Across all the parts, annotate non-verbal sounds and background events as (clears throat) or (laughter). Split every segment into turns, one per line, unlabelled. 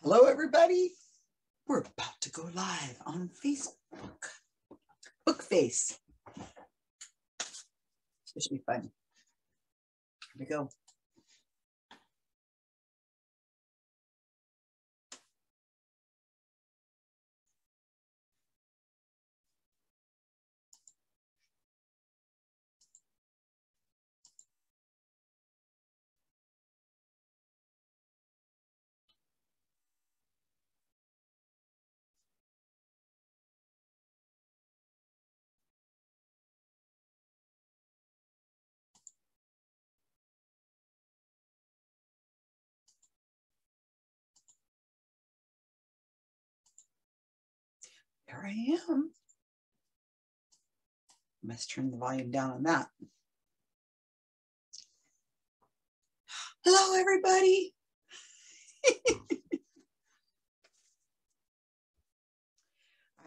Hello, everybody. We're about to go live on Facebook. Bookface. This should be fun. Here we go. I am. I Must turn the volume down on that. Hello, everybody. (laughs)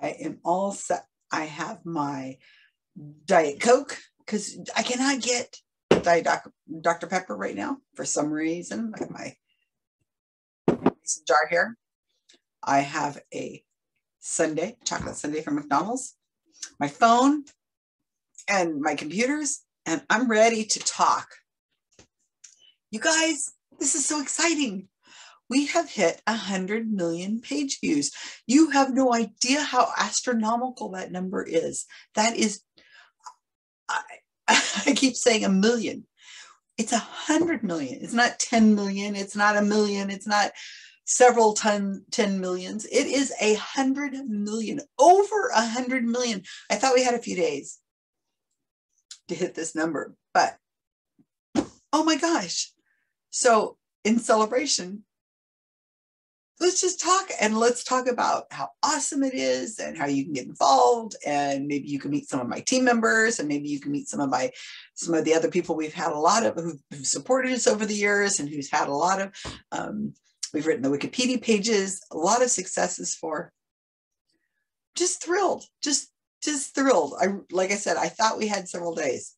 I am all set. I have my Diet Coke because I cannot get Diet Dr. Pepper right now for some reason. I have my mason jar here. I have a Sunday, chocolate Sunday from McDonald's, my phone, and my computers, and I'm ready to talk. You guys, this is so exciting. We have hit 100 million page views. You have no idea how astronomical that number is. That is, I, (laughs) I keep saying a million. It's a hundred million. It's not 10 million. It's not a million. It's not several ton 10 millions. It is a hundred million over a hundred million. I thought we had a few days to hit this number but oh my gosh. So in celebration let's just talk and let's talk about how awesome it is and how you can get involved and maybe you can meet some of my team members and maybe you can meet some of my some of the other people we've had a lot of who've, supported us over the years and who's had a lot of um, We've written the Wikipedia pages, a lot of successes for. Just thrilled, just just thrilled. I like I said, I thought we had several days.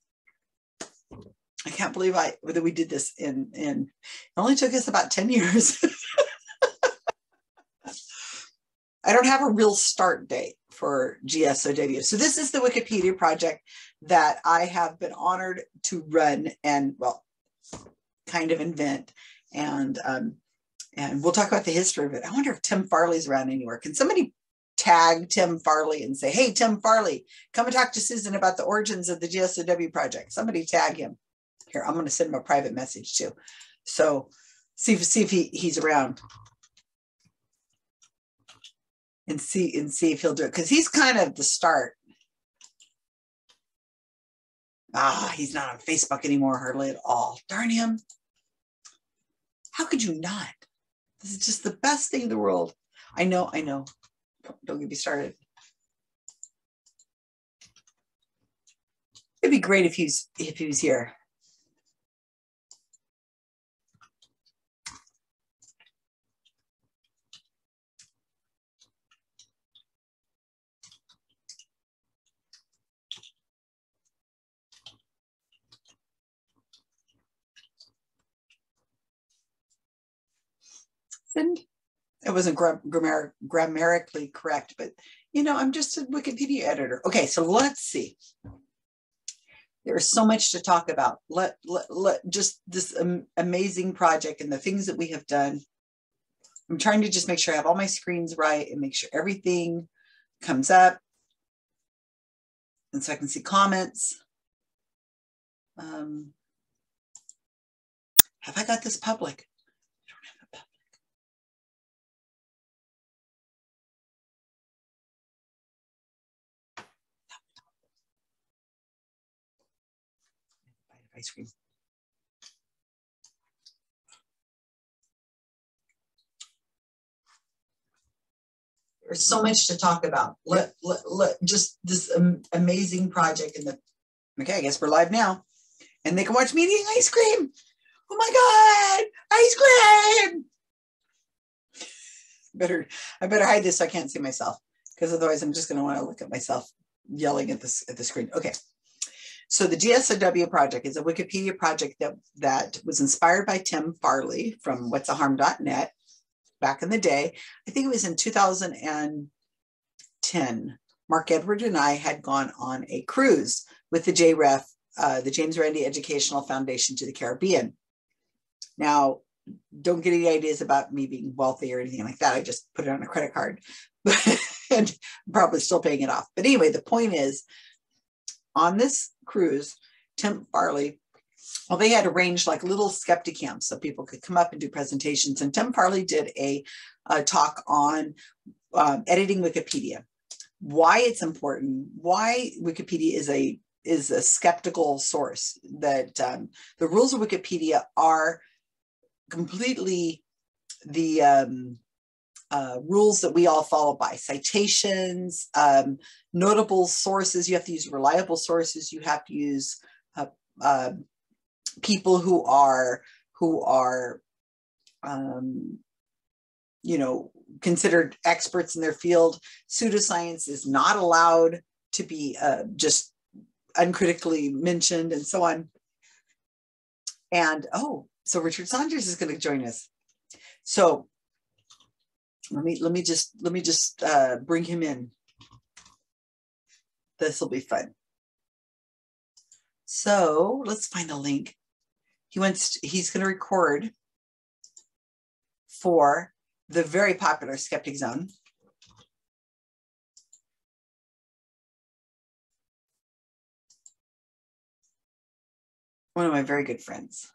I can't believe I that we did this in in it only took us about 10 (laughs) years. I don't have a real start date for GSOW. So this is the Wikipedia project that I have been honored to run and well, kind of invent. And um, and we'll talk about the history of it. I wonder if Tim Farley's around anywhere. Can somebody tag Tim Farley and say, hey, Tim Farley, come and talk to Susan about the origins of the GSOW project. Somebody tag him. Here, I'm going to send him a private message too. So see if, see if he, he's around and see and see if he'll do it because he's kind of the start. Ah, he's not on Facebook anymore hardly at all. Darn him. How could you not? This is just the best thing in the world. I know, I know. Don't get me started. It'd be great if he's if he was here. It wasn't grammar, grammatically correct, but you know, I'm just a Wikipedia editor. Okay, so let's see. There's so much to talk about. Let, let, let just this um, amazing project and the things that we have done. I'm trying to just make sure I have all my screens right and make sure everything comes up. And so I can see comments. Um, have I got this public? Ice cream. There's so much to talk about. Let, let, let just this um, amazing project in the okay, I guess we're live now. And they can watch me eating ice cream. Oh my god, ice cream. Better I better hide this so I can't see myself because otherwise I'm just gonna want to look at myself yelling at this at the screen. Okay. So the GSOW project is a Wikipedia project that, that was inspired by Tim Farley from whatstheharm.net. back in the day. I think it was in 2010. Mark Edward and I had gone on a cruise with the JREF, uh, the James Randi Educational Foundation to the Caribbean. Now, don't get any ideas about me being wealthy or anything like that. I just put it on a credit card (laughs) and probably still paying it off. But anyway, the point is on this cruise, Tim Farley, well, they had arranged like little skeptic camps so people could come up and do presentations. And Tim Farley did a, a talk on um, editing Wikipedia, why it's important, why Wikipedia is a is a skeptical source. That um, the rules of Wikipedia are completely the um, uh, rules that we all follow by citations, um, notable sources. You have to use reliable sources. You have to use uh, uh, people who are who are um, you know considered experts in their field. Pseudoscience is not allowed to be uh, just uncritically mentioned and so on. And oh, so Richard Saunders is going to join us. So let me let me just let me just uh, bring him in. This will be fun. So let's find a link. He wants to, he's going to record for the very popular Skeptic Zone. One of my very good friends.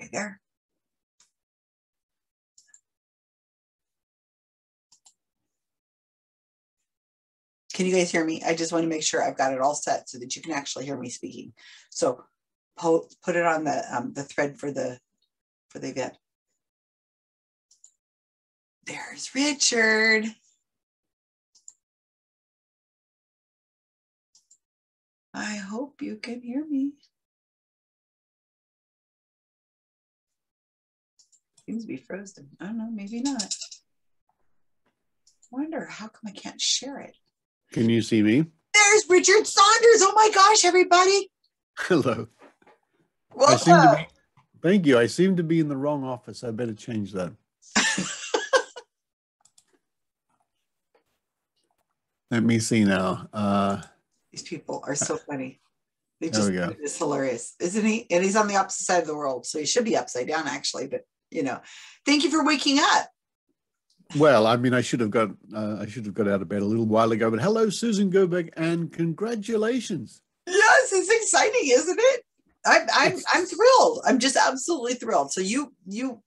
Right there. Can you guys hear me? I just want to make sure I've got it all set so that you can actually hear me speaking. So put it on the um, the thread for the for the event. There's Richard. I hope you can hear me. Seems to be frozen. I don't know, maybe not. Wonder how come I can't share it?
Can you see me?
There's Richard Saunders. Oh my gosh, everybody.
Hello.
Welcome.
Be, thank you. I seem to be in the wrong office. I better change that. (laughs) Let me see now. Uh,
These people are so funny. They just it's hilarious, isn't he? And he's on the opposite side of the world, so he should be upside down actually. But you know, thank you for waking up.
Well, I mean, I should have got uh, I should have got out of bed a little while ago. But hello, Susan Gerbic, and congratulations.
Yes, it's exciting, isn't it? I'm I'm I'm thrilled. I'm just absolutely thrilled. So you you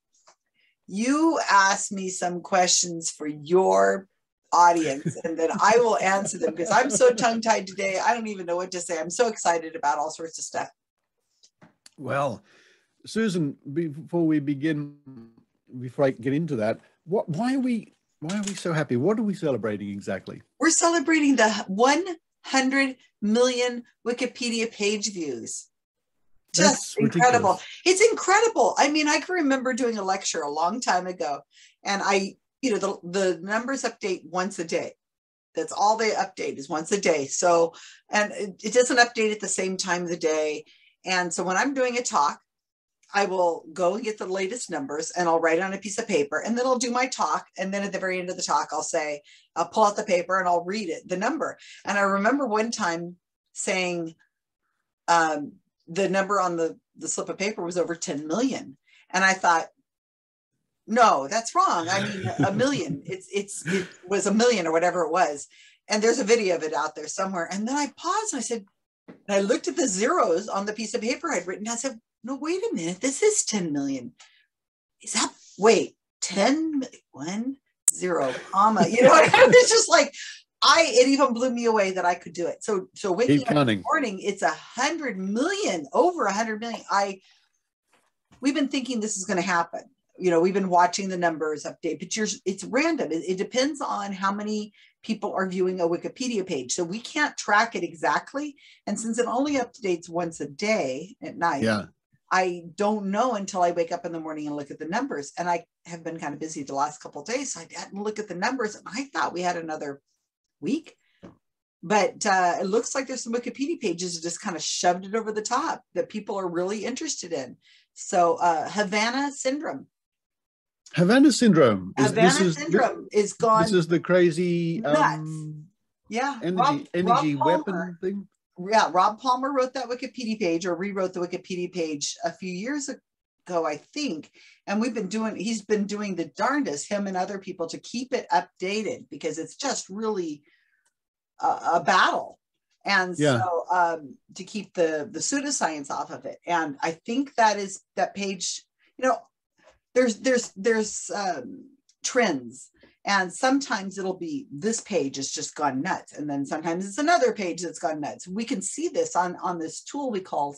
you asked me some questions for your audience and then I will answer them because I'm so tongue tied today. I don't even know what to say. I'm so excited about all sorts of stuff.
Well, Susan, before we begin, before I get into that, what why are we why are we so happy? What are we celebrating exactly?
We're celebrating the 100 million Wikipedia page views. Just incredible. It's incredible. I mean, I can remember doing a lecture a long time ago, and I, you know, the, the numbers update once a day. That's all they update is once a day. So, and it, it doesn't update at the same time of the day. And so when I'm doing a talk, I will go and get the latest numbers and I'll write on a piece of paper and then I'll do my talk. And then at the very end of the talk, I'll say, I'll pull out the paper and I'll read it, the number. And I remember one time saying um, the number on the, the slip of paper was over 10 million. And I thought, no, that's wrong. I mean, a (laughs) million. It's it's it was a million or whatever it was. And there's a video of it out there somewhere. And then I paused and I said, and I looked at the zeros on the piece of paper I'd written. I said, no, wait a minute, this is 10 million. Is that, wait, 10, one, zero, comma, you know, (laughs) it's just like, I, it even blew me away that I could do it. So, so waking Keep up counting. in the morning, it's a hundred million, over a hundred million. I, we've been thinking this is going to happen. You know, we've been watching the numbers update, but you're, it's random. It, it depends on how many people are viewing a Wikipedia page. So we can't track it exactly. And since it only updates once a day at night,
yeah.
I don't know until I wake up in the morning and look at the numbers. And I have been kind of busy the last couple days, so I didn't look at the numbers. And I thought we had another week, but uh, it looks like there's some Wikipedia pages that just kind of shoved it over the top that people are really interested in. So uh, Havana syndrome.
Havana syndrome.
Is, Havana is, syndrome this, is gone.
This is the crazy
um, yeah
energy Rob, energy Rob weapon thing.
Yeah, Rob Palmer wrote that Wikipedia page or rewrote the Wikipedia page a few years ago, I think. And we've been doing. He's been doing the darndest, him and other people, to keep it updated because it's just really a, a battle and yeah. so um, to keep the the pseudoscience off of it and i think that is that page you know there's there's there's um, trends and sometimes it'll be this page has just gone nuts. And then sometimes it's another page that's gone nuts. We can see this on on this tool we call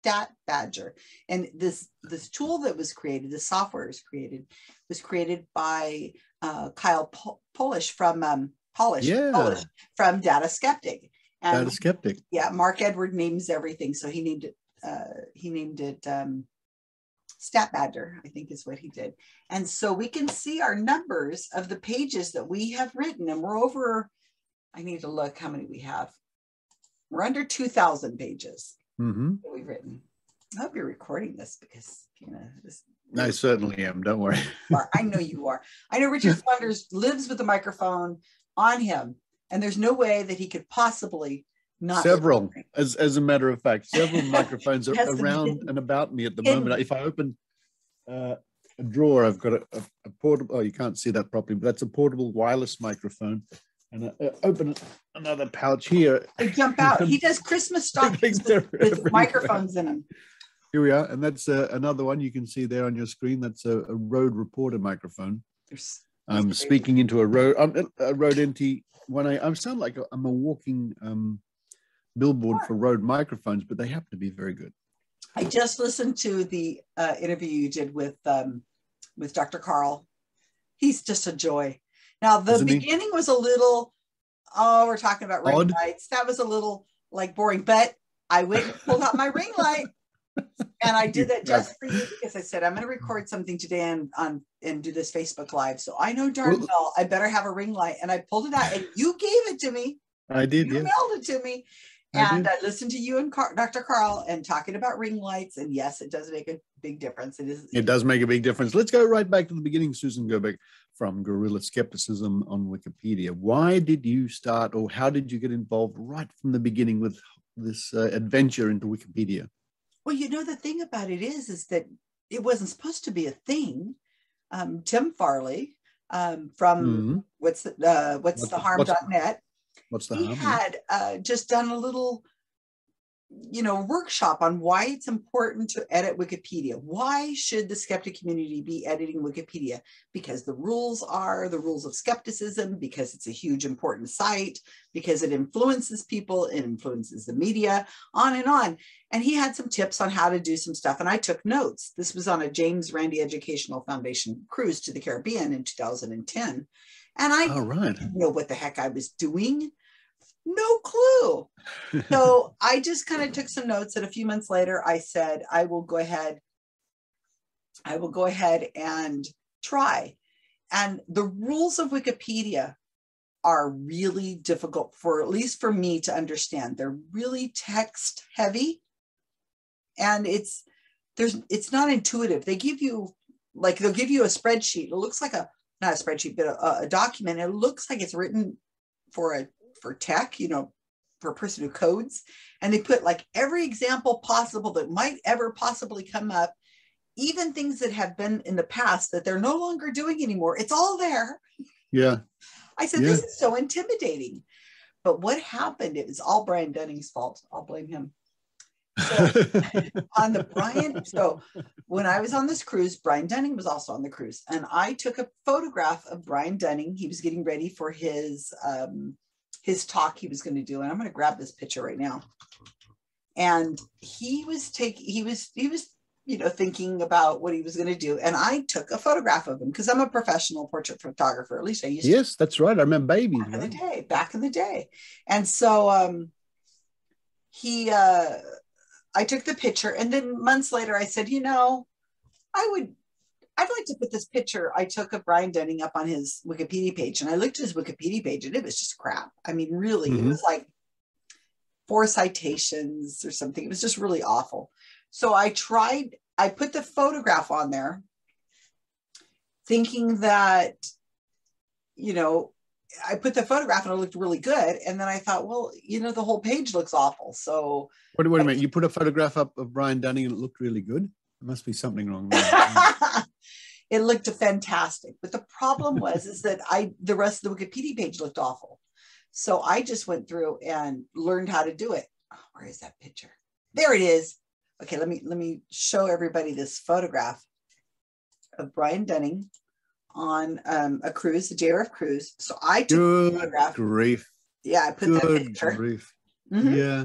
stat badger. And this this tool that was created the software is created was created by uh, kyle Polich from um, Polich,
yeah.
Polich from data skeptic.
And data skeptic.
yeah mark edward names everything. So he named it uh, he named it um, Stat Badger, I think is what he did. And so we can see our numbers of the pages that we have written, and we're over, I need to look how many we have. We're under 2,000 pages
mm-hmm.
that we've written. I hope you're recording this because, you know, this.
I certainly am. Don't worry.
I know you are. I know Richard (laughs) Saunders lives with a microphone on him, and there's no way that he could possibly not
several, as as a matter of fact, several (laughs) microphones are around and about me at the moment. If I open uh, a drawer, I've got a, a, a, portable. Oh, you can't see that properly, but that's a portable wireless microphone. And I, uh, open another pouch here.
They jump out. he does Christmas (laughs) stockings with, with microphones in them.
Here we are, and that's uh, another one you can see there on your screen. That's a, a Rode Reporter microphone. I'm speaking into a Rode, um, a Rode NT. When I, I sound like I'm a walking um, billboard for Rode microphones, but they happen to be very good.
I just listened to the uh, interview you did with um, with Dr. Karl. He's just a joy. Now the Isn't beginning he? was a little, oh, we're talking about ring Odd. lights. That was a little like boring, but I went and pulled out my ring light. (laughs) And I did that just for you because I said I'm going to record something today and on and do this Facebook live. So I know darn well I better have a ring light. And I pulled it out, and you gave it to me.
I did.
You
yeah.
mailed it to me, and I listened to you and Car- Dr. Karl and talking about ring lights. And yes, it does make a big difference. It is.
It does make a big difference. Let's go right back to the beginning, Susan. Go back from Guerrilla Skepticism on Wikipedia. Why did you start, or how did you get involved right from the beginning with this uh, adventure into Wikipedia?
Well, you know the thing about it is, is that it wasn't supposed to be a thing. Um, Tim Farley um, from mm-hmm. what's the, uh, what's, what's the harm.net
What's the
he had uh, just done a little, you know, workshop on why it's important to edit Wikipedia. Why should the skeptic community be editing Wikipedia? Because the rules are the rules of skepticism, because it's a huge important site, because it influences people, it influences the media, on and on. And he had some tips on how to do some stuff. And I took notes. This was on a James Randi Educational Foundation cruise to the Caribbean in 2010. And I
right.
didn't know what the heck I was doing. No clue. (laughs) so I just kind of took some notes. And a few months later, I said, I will go ahead. I will go ahead and try. And the rules of Wikipedia are really difficult for at least for me to understand. They're really text heavy. And it's there's it's not intuitive. They give you like they'll give you a spreadsheet. It looks like a not a spreadsheet, but a, a document. It looks like it's written for a for tech, you know, for a person who codes. And they put like every example possible that might ever possibly come up, even things that have been in the past that they're no longer doing anymore. It's all there.
Yeah. (laughs)
I said, yeah. this is so intimidating. But what happened? It was all Brian Dunning's fault. I'll blame him. So (laughs) on the Brian, so when I was on this cruise, Brian Dunning was also on the cruise, and I took a photograph of Brian Dunning. He was getting ready for his um, his talk he was going to do, and I'm going to grab this picture right now. And he was taking, he was, he was, you know, thinking about what he was going to do, and I took a photograph of him because I'm a professional portrait photographer. At least I used.
Yes, to. that's right. I remember baby.
Back right? in the day, back in the day, and so um, he. uh I took the picture and then months later I said, you know, I would I'd like to put this picture I took of Brian Dunning up on his Wikipedia page. And I looked at his Wikipedia page and it was just crap. I mean, really, mm-hmm. it was like four citations or something. It was just really awful. So I tried I put the photograph on there thinking that, you know, I put the photograph and it looked really good. And then I thought, well, you know, the whole page looks awful. So
wait, wait a minute. You put a photograph up of Brian Dunning and it looked really good. There must be something wrong (laughs)
it looked fantastic. But the problem was is that I the rest of the Wikipedia page looked awful. So I just went through and learned how to do it. Oh, where is that picture? There it is. Okay, let me let me show everybody this photograph of Brian Dunning on um, a cruise, a JRF cruise. So I took
Good photograph. grief.
Yeah, I put Good that picture.
Grief. Mm-hmm. Yeah.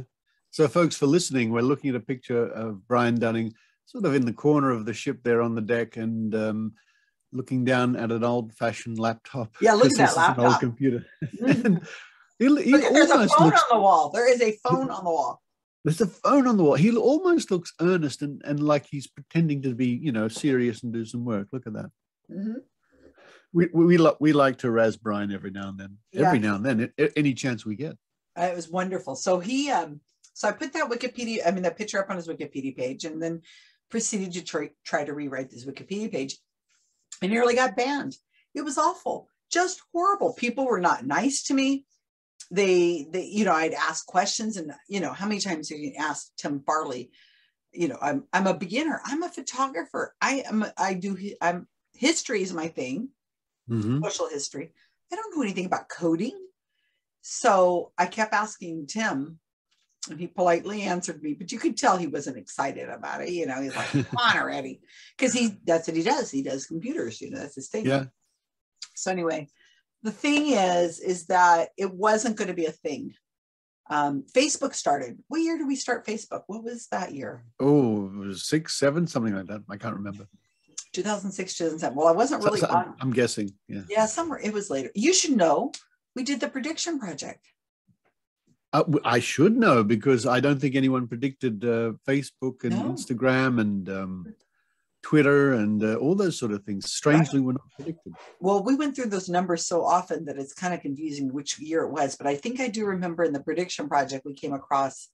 So, folks, for listening, we're looking at a picture of Brian Dunning, sort of in the corner of the ship there on the deck, and um, looking down at an old-fashioned laptop.
Yeah, look at that laptop. An
old computer.
Mm-hmm. (laughs) he, he there's a phone looks, on the wall. There is a phone on the wall.
There's a phone on the wall. He almost looks earnest and, and like he's pretending to be, you know, serious and do some work. Look at that. Mm-hmm we we, we, we like to razz Brian every now and then. Yeah. Every now and then, any chance we get.
Uh, it was wonderful. So he, um, so I put that Wikipedia, I mean, that picture up on his Wikipedia page, and then proceeded to try, try to rewrite this Wikipedia page. I nearly got banned. It was awful, just horrible. People were not nice to me. They, they, you know, I'd ask questions, and you know, how many times have you asked Tim Farley? You know, I'm I'm a beginner. I'm a photographer. I am. I do. I'm history is my thing mm-hmm. social history. I don't know anything about coding. So I kept asking Tim, and he politely answered me, but you could tell he wasn't excited about it. You know, he's like, come on already. (laughs) Because he that's what he does. He does computers, you know, that's his thing.
Yeah.
So anyway, the thing is, is that it wasn't going to be a thing. Um, Facebook started. What year did we start Facebook? What was that year?
Oh, six, seven, something like that. I can't remember.
2006, 2007. Well, I wasn't really so, so
on. I'm guessing. Yeah.
Yeah, somewhere it was later. You should know. We did the prediction project.
Uh, I should know because I don't think anyone predicted uh, Facebook and no. Instagram and um, Twitter and uh, all those sort of things. Strangely, right. were not predicted.
Well, we went through those numbers so often that it's kind of confusing which year it was. But I think I do remember in the prediction project we came across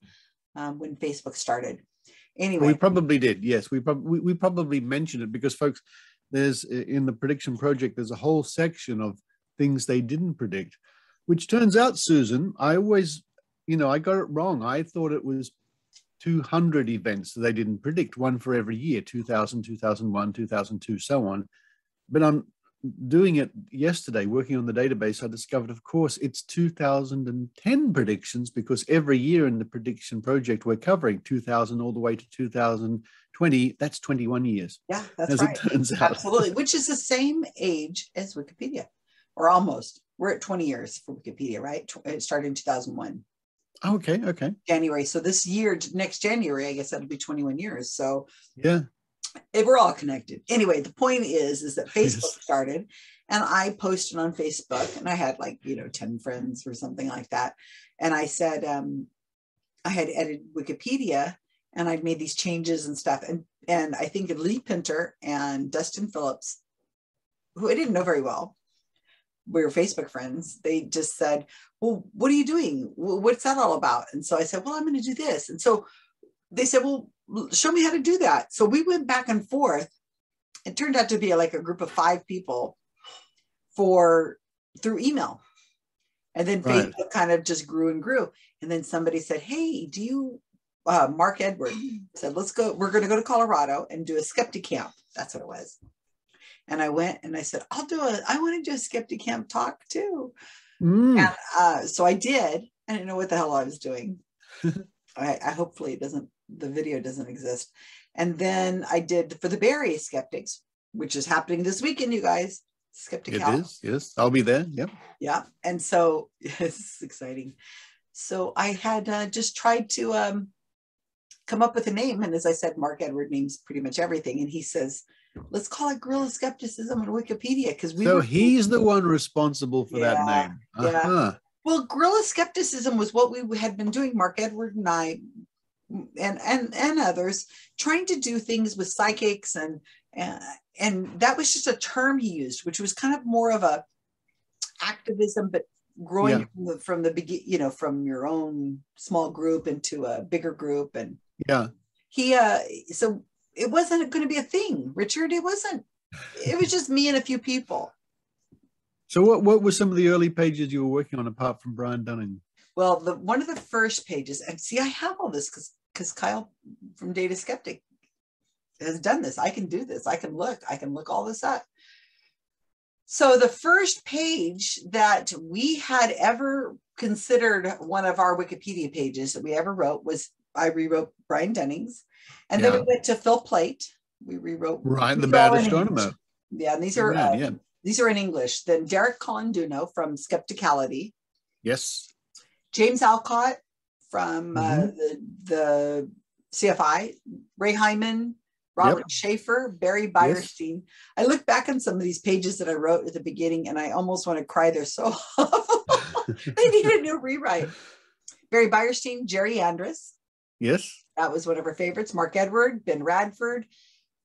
um, when Facebook started. Anyway,
we probably did. Yes, we probably we probably mentioned it because folks, there's in the prediction project there's a whole section of things they didn't predict, which turns out, Susan, I always, you know, I got it wrong. I thought it was 200 events that they didn't predict, one for every year, 2000, 2001, 2002, so on. But I'm doing it yesterday, working on the database, I discovered, of course, it's 2010 predictions because every year in the prediction project we're covering 2000 all the way to 2020. That's 21 years.
Yeah, that's as right. It turns out. Absolutely, which is the same age as Wikipedia, or almost. We're at 20 years for Wikipedia, right? It uh, started in 2001.
Okay, okay.
January. So this year, next January, I guess that'll be 21 years. So
yeah,
we're all connected. Anyway, the point is, is that (laughs) Facebook yes. started and I posted on Facebook and I had like, you know, 10 friends or something like that. And I said, um, I had edited Wikipedia and I'd made these changes and stuff. And, and I think Lee Pinter and Dustin Phillips, who I didn't know very well, we were Facebook friends. They just said, well, what are you doing? What's that all about? And so I said, well, I'm going to do this. And so they said, well, show me how to do that. So we went back and forth. It turned out to be like a group of five people for through email. And then right. Facebook kind of just grew and grew. And then somebody said, Hey, do you, uh, Mark Edward said, let's go, we're going to go to Colorado and do a skeptic camp. That's what it was. And I went and I said, I'll do a, I want to do a skeptic camp talk too. Mm. And uh, so I did. I didn't know what the hell I was doing. (laughs) I, I hopefully it doesn't the video doesn't exist. And then I did for the Barry Skeptics, which is happening this weekend, you guys. Skeptic
It is, yes. I'll be there. Yep.
Yeah. And so (laughs) it's exciting. So I had uh, just tried to um, come up with a name. And as I said, Mark Edward names pretty much everything. And he says, let's call it Guerrilla skepticism on Wikipedia because we.
So were- he's the one responsible for yeah, that name. Uh-huh.
Yeah. Well, Guerrilla skepticism was what we had been doing. Mark Edward and I and and and others trying to do things with psychics and and, and that was just a term he used which was kind of more of a activism but growing yeah. from the, from the begin you know from your own small group into a bigger group and
yeah
he uh so it wasn't going to be a thing, Richard. It wasn't. It was just me and a few people.
So what, what were some of the early pages you were working on apart from Brian Dunning?
Well, the one of the first pages, and see, I have all this because because Kyle from Data Skeptic has done this. I can do this. I can look. I can look all this up. So the first page that we had ever considered one of our Wikipedia pages that we ever wrote was I rewrote Brian Dunning's, and yeah. then we went to Phil Plait. We rewrote
Ryan the Bad Astronomer.
Yeah, and these are uh, yeah. these are in English. Then Derek Colanduno from Skepticality.
Yes.
James Alcock from uh, mm-hmm. uh, the the CFI. Ray Hyman, Robert yep. Sheaffer, Barry Beyerstein. Yes. I look back on some of these pages that I wrote at the beginning, and I almost want to cry. They're so they (laughs) need a new rewrite. Barry Beyerstein, Jerry Andrus.
Yes.
That was one of our favorites. Mark Edward, Ben Radford,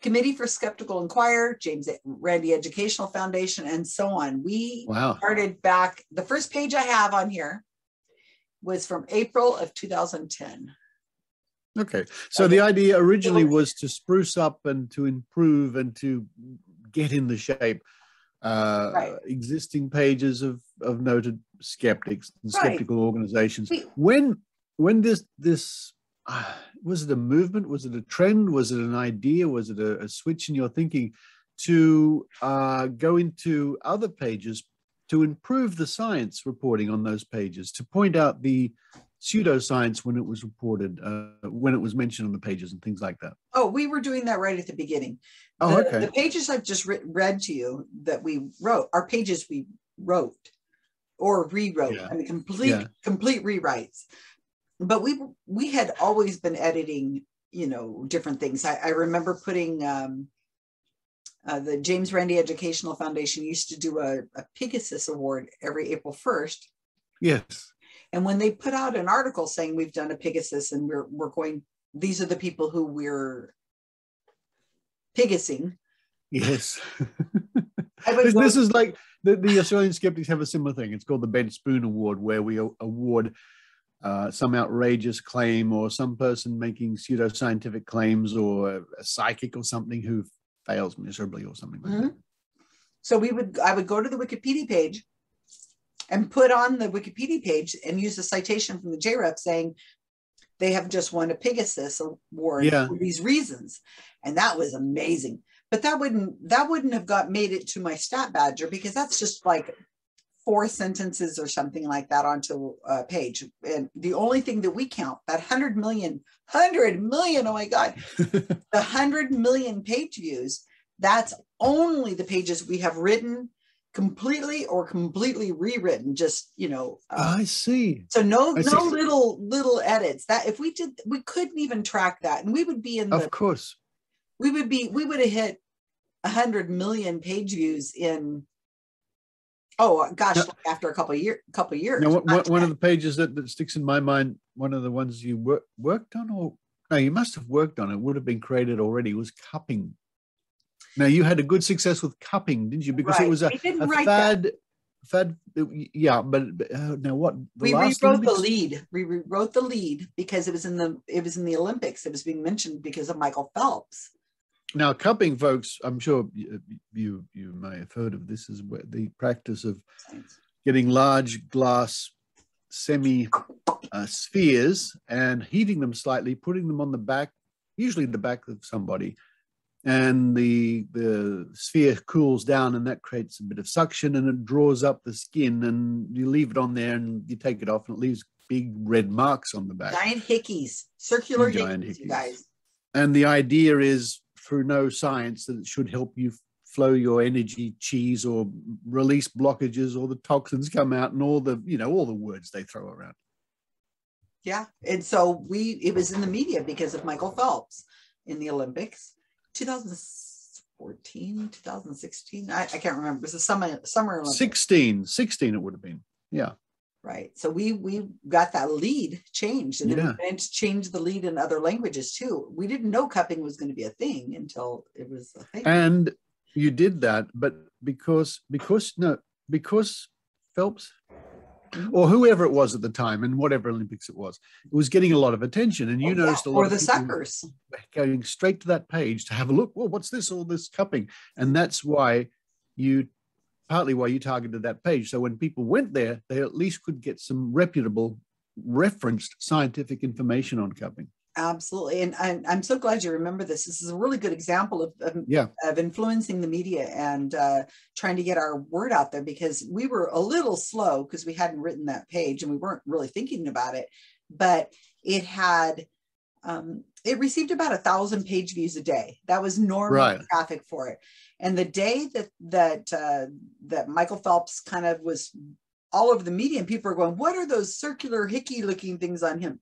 Committee for Skeptical Inquirer, James Randi Educational Foundation, and so on. We wow. started back, the first page I have on here was from April of 2010.
Okay. So the idea originally was to spruce up and to improve and to get in the shape uh, right. existing pages of, of noted skeptics and skeptical right. organizations. When when this this uh, was it a movement? Was it a trend? Was it an idea? Was it a, a switch in your thinking to uh, go into other pages to improve the science reporting on those pages, to point out the pseudoscience when it was reported, uh, when it was mentioned on the pages and things like that?
Oh, we were doing that right at the beginning.
Oh,
the,
okay.
The pages I've just re- read to you that we wrote are pages we wrote or rewrote. Yeah. I mean, complete yeah. complete rewrites. But we we had always been editing, you know, different things. I, I remember putting. Um, uh, the James Randi Educational Foundation used to do a, a Pegasus Award every April 1st.
Yes
and when they put out an article saying we've done a Pegasus and we're we're going, these are the people who we're Pegasing.
Yes. (laughs) this, this, is like the, the Australian skeptics have a similar thing. It's called the Bent Spoon Award, where we award uh, some outrageous claim or some person making pseudoscientific claims or a psychic or something who fails miserably or something like mm-hmm. that.
So we would, I would go to the Wikipedia page and put on the Wikipedia page and use a citation from the JREF saying they have just won a Pegasus award yeah. for these reasons. And that was amazing. But that wouldn't that wouldn't have got made it to my stat badger because that's just like four sentences or something like that onto a page. And the only thing that we count, that 100 million, 100 million, oh my God, (laughs) the 100 million page views, that's only the pages we have written completely or completely rewritten just you know
uh, i see
so no I no see. little little edits that if we did we couldn't even track that and we would be in the
of course
we would be we would have hit a hundred million page views in oh gosh now, after a couple of years couple of years
now, one, one of the pages that, that sticks in my mind one of the ones you wor- worked on or no you must have worked on it would have been created already was cupping now you had a good success with cupping, didn't you? Because right. it was a, a fad. That. Fad, yeah, but uh, now what?
we rewrote Olympics? the lead. We rewrote the lead because it was in the it was in the Olympics. It was being mentioned because of Michael Phelps.
Now, cupping, folks, I'm sure you you, you may have heard of this is well. The practice of getting large glass semi uh, spheres and heating them slightly, putting them on the back, usually the back of somebody, and the the sphere cools down and that creates a bit of suction and it draws up the skin and you leave it on there and you take it off and it leaves big red marks on the back
giant hickeys circular giant hickeys, hickeys. guys
and the idea is through no science that it should help you flow your energy cheese or release blockages or the toxins come out and all the you know all the words they throw around
yeah and so we it was in the media because of michael phelps in the olympics 2014, 2016. I, I can't remember. It was a summer summer Olympics.
16, 16 it would have been. Yeah.
Right. So we we got that lead changed and yeah. then changed the lead in other languages too. We didn't know cupping was going to be a thing until it was a thing.
And you did that, but because because no, because Phelps
Mm-hmm.
or whoever it was at the time, and whatever Olympics it was, it was getting a lot of attention. And you
Oh, yeah,
noticed a lot
or
of
the suckers.
going straight to that page to have a look. Well, what's this? All this cupping, and that's why you partly why you targeted that page. So when people went there, they at least could get some reputable, referenced scientific information on cupping.
Absolutely. And I'm, I'm so glad you remember this. This is a really good example of, of,
Yeah.
of influencing the media and uh, trying to get our word out there because we were a little slow because we hadn't written that page and we weren't really thinking about it. But it had, um, it received about a thousand page views a day. That was normal
Right.
traffic for it. And the day that that uh, that Michael Phelps kind of was all over the media, and people are going, "What are those circular hickey looking things on him?"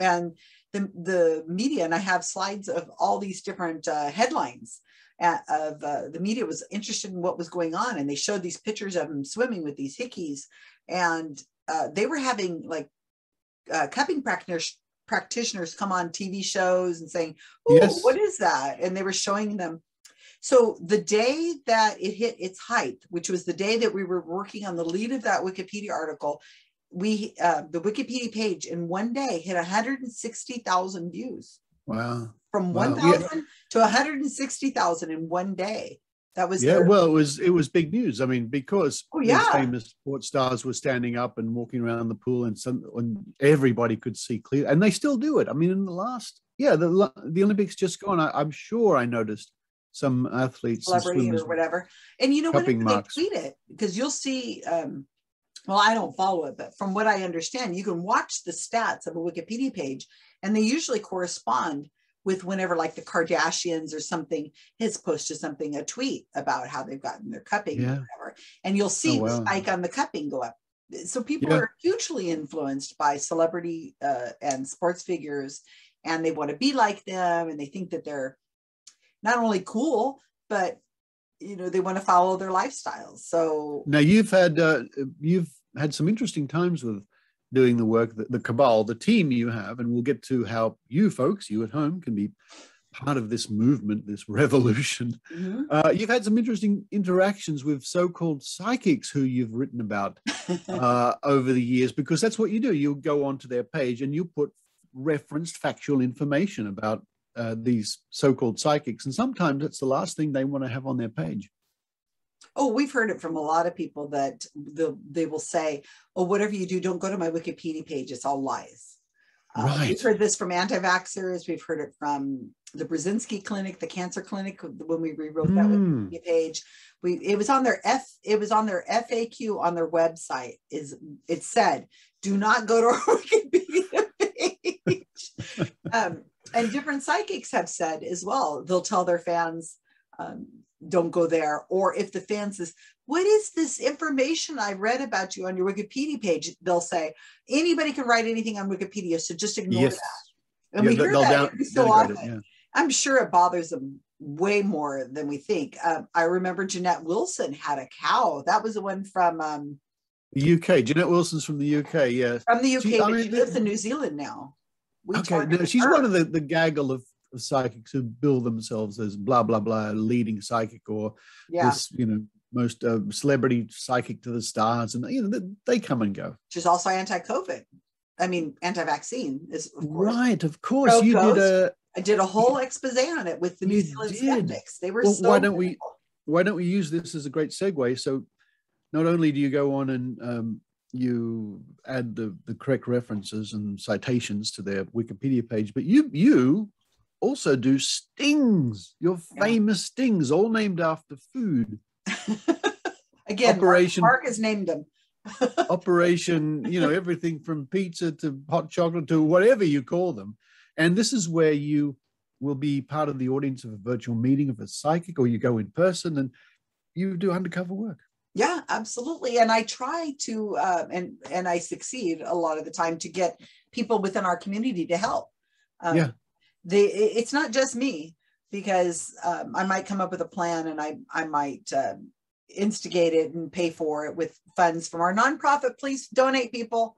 And the the media, and I have slides of all these different uh, headlines uh, of uh, the media was interested in what was going on, and they showed these pictures of him swimming with these hickeys, and uh, they were having like uh, cupping practitioners practitioners come on TV shows and saying, "Ooh,
Yes.
what is that?" And they were showing them. So the day that it hit its height, which was the day that we were working on the lead of that Wikipedia article, we uh, the Wikipedia page in one day hit 160,000 views
Wow.
from
Wow.
1,000 to 160,000 in one day. That was
Yeah.
their-
Well, it was it was big news. I mean, because
Oh,
these
yeah.
famous sports stars were standing up and walking around the pool, and some and everybody could see clear, and they still do it. I mean, in the last, yeah, the the Olympics just gone. I, I'm sure I noticed some athletes
celebrity or whatever. And you know, whenever they
marks.
tweet it, because you'll see, um, well, I don't follow it, but from what I understand, you can watch the stats of a Wikipedia page, and they usually correspond with whenever like the Kardashians or something has posted something, a tweet about how they've gotten their cupping
Yeah.
or whatever. And you'll see
Oh,
the spike on the cupping go up. So people
Yeah.
are hugely influenced by celebrity uh, and sports figures, and they want to be like them, and they think that they're not only cool, but you know they want to follow their lifestyles. So
Now you've had uh, you've had some interesting times with doing the work that the cabal, the team you have, and we'll get to how you folks, you at home, can be part of this movement, this (laughs) revolution.
mhm.
Uh, you've had some interesting interactions with so-called psychics who you've written about (laughs) uh, over the years, because that's what you do. You'll go onto their page and you put referenced factual information about uh, these so-called psychics, and sometimes it's the last thing they want to have on their page.
oh, we've heard it from a lot of people that the, they will say, "Oh, whatever you do, don't go to my Wikipedia page. It's all lies." Uh,
Right.
We've heard this from anti-vaxxers. We've heard it from the Burzynski Clinic, the Cancer Clinic, when we rewrote that
Hmm.
Wikipedia page. We it was on their F it was on their FAQ on their website. Is it said, "Do not go to our (laughs) Wikipedia page." (laughs) um, and different psychics have said as well. They'll tell their fans, um, "Don't go there." Or if the fan says, "What is this information I read about you on your Wikipedia page?" They'll say, "Anybody can write anything on Wikipedia, so just ignore
Yes.
that." And
Yeah,
we hear that
down-
every so often.
it, yeah.
I'm sure it bothers them way more than we think. Um, I remember Jeanette Wilson had a cow. That was the one from um,
The UK. Jeanette Wilson's from the UK. Yeah.
from the UK.
She- I mean,
she lives in New Zealand now. We
okay. No, she's one of the, the gaggle of, of psychics who bill themselves as blah blah blah leading psychic or
yeah.
this you know most uh, celebrity psychic to the stars and you know they, they come and go.
She's also anti-COVID. I mean, anti-vaccine is of course.
Right. Of course.
Pro
you did
Ghost.
a.
I did a whole expose on it with the New Zealand
did.
skeptics. They were
Well,
so
why don't we- Why don't we use this as a great segue? So, not only do you go on and um, you add the, the correct references and citations to their Wikipedia page, but you you also do stings, your
Yeah.
famous stings, all named after food. (laughs)
Again,
Operation-
Mark, Mark has named them. (laughs)
Operation, you know, everything from pizza to hot chocolate to whatever you call them. And this is where you will be part of the audience of a virtual meeting of a psychic, or you go in person and you do undercover work.
Yeah, absolutely. And I try to, um, and and I succeed a lot of the time to get people within our community to help. Um,
Yeah.
They, it's not just me because um, I might come up with a plan and I I might um, instigate it and pay for it with funds from our nonprofit. Please donate, people.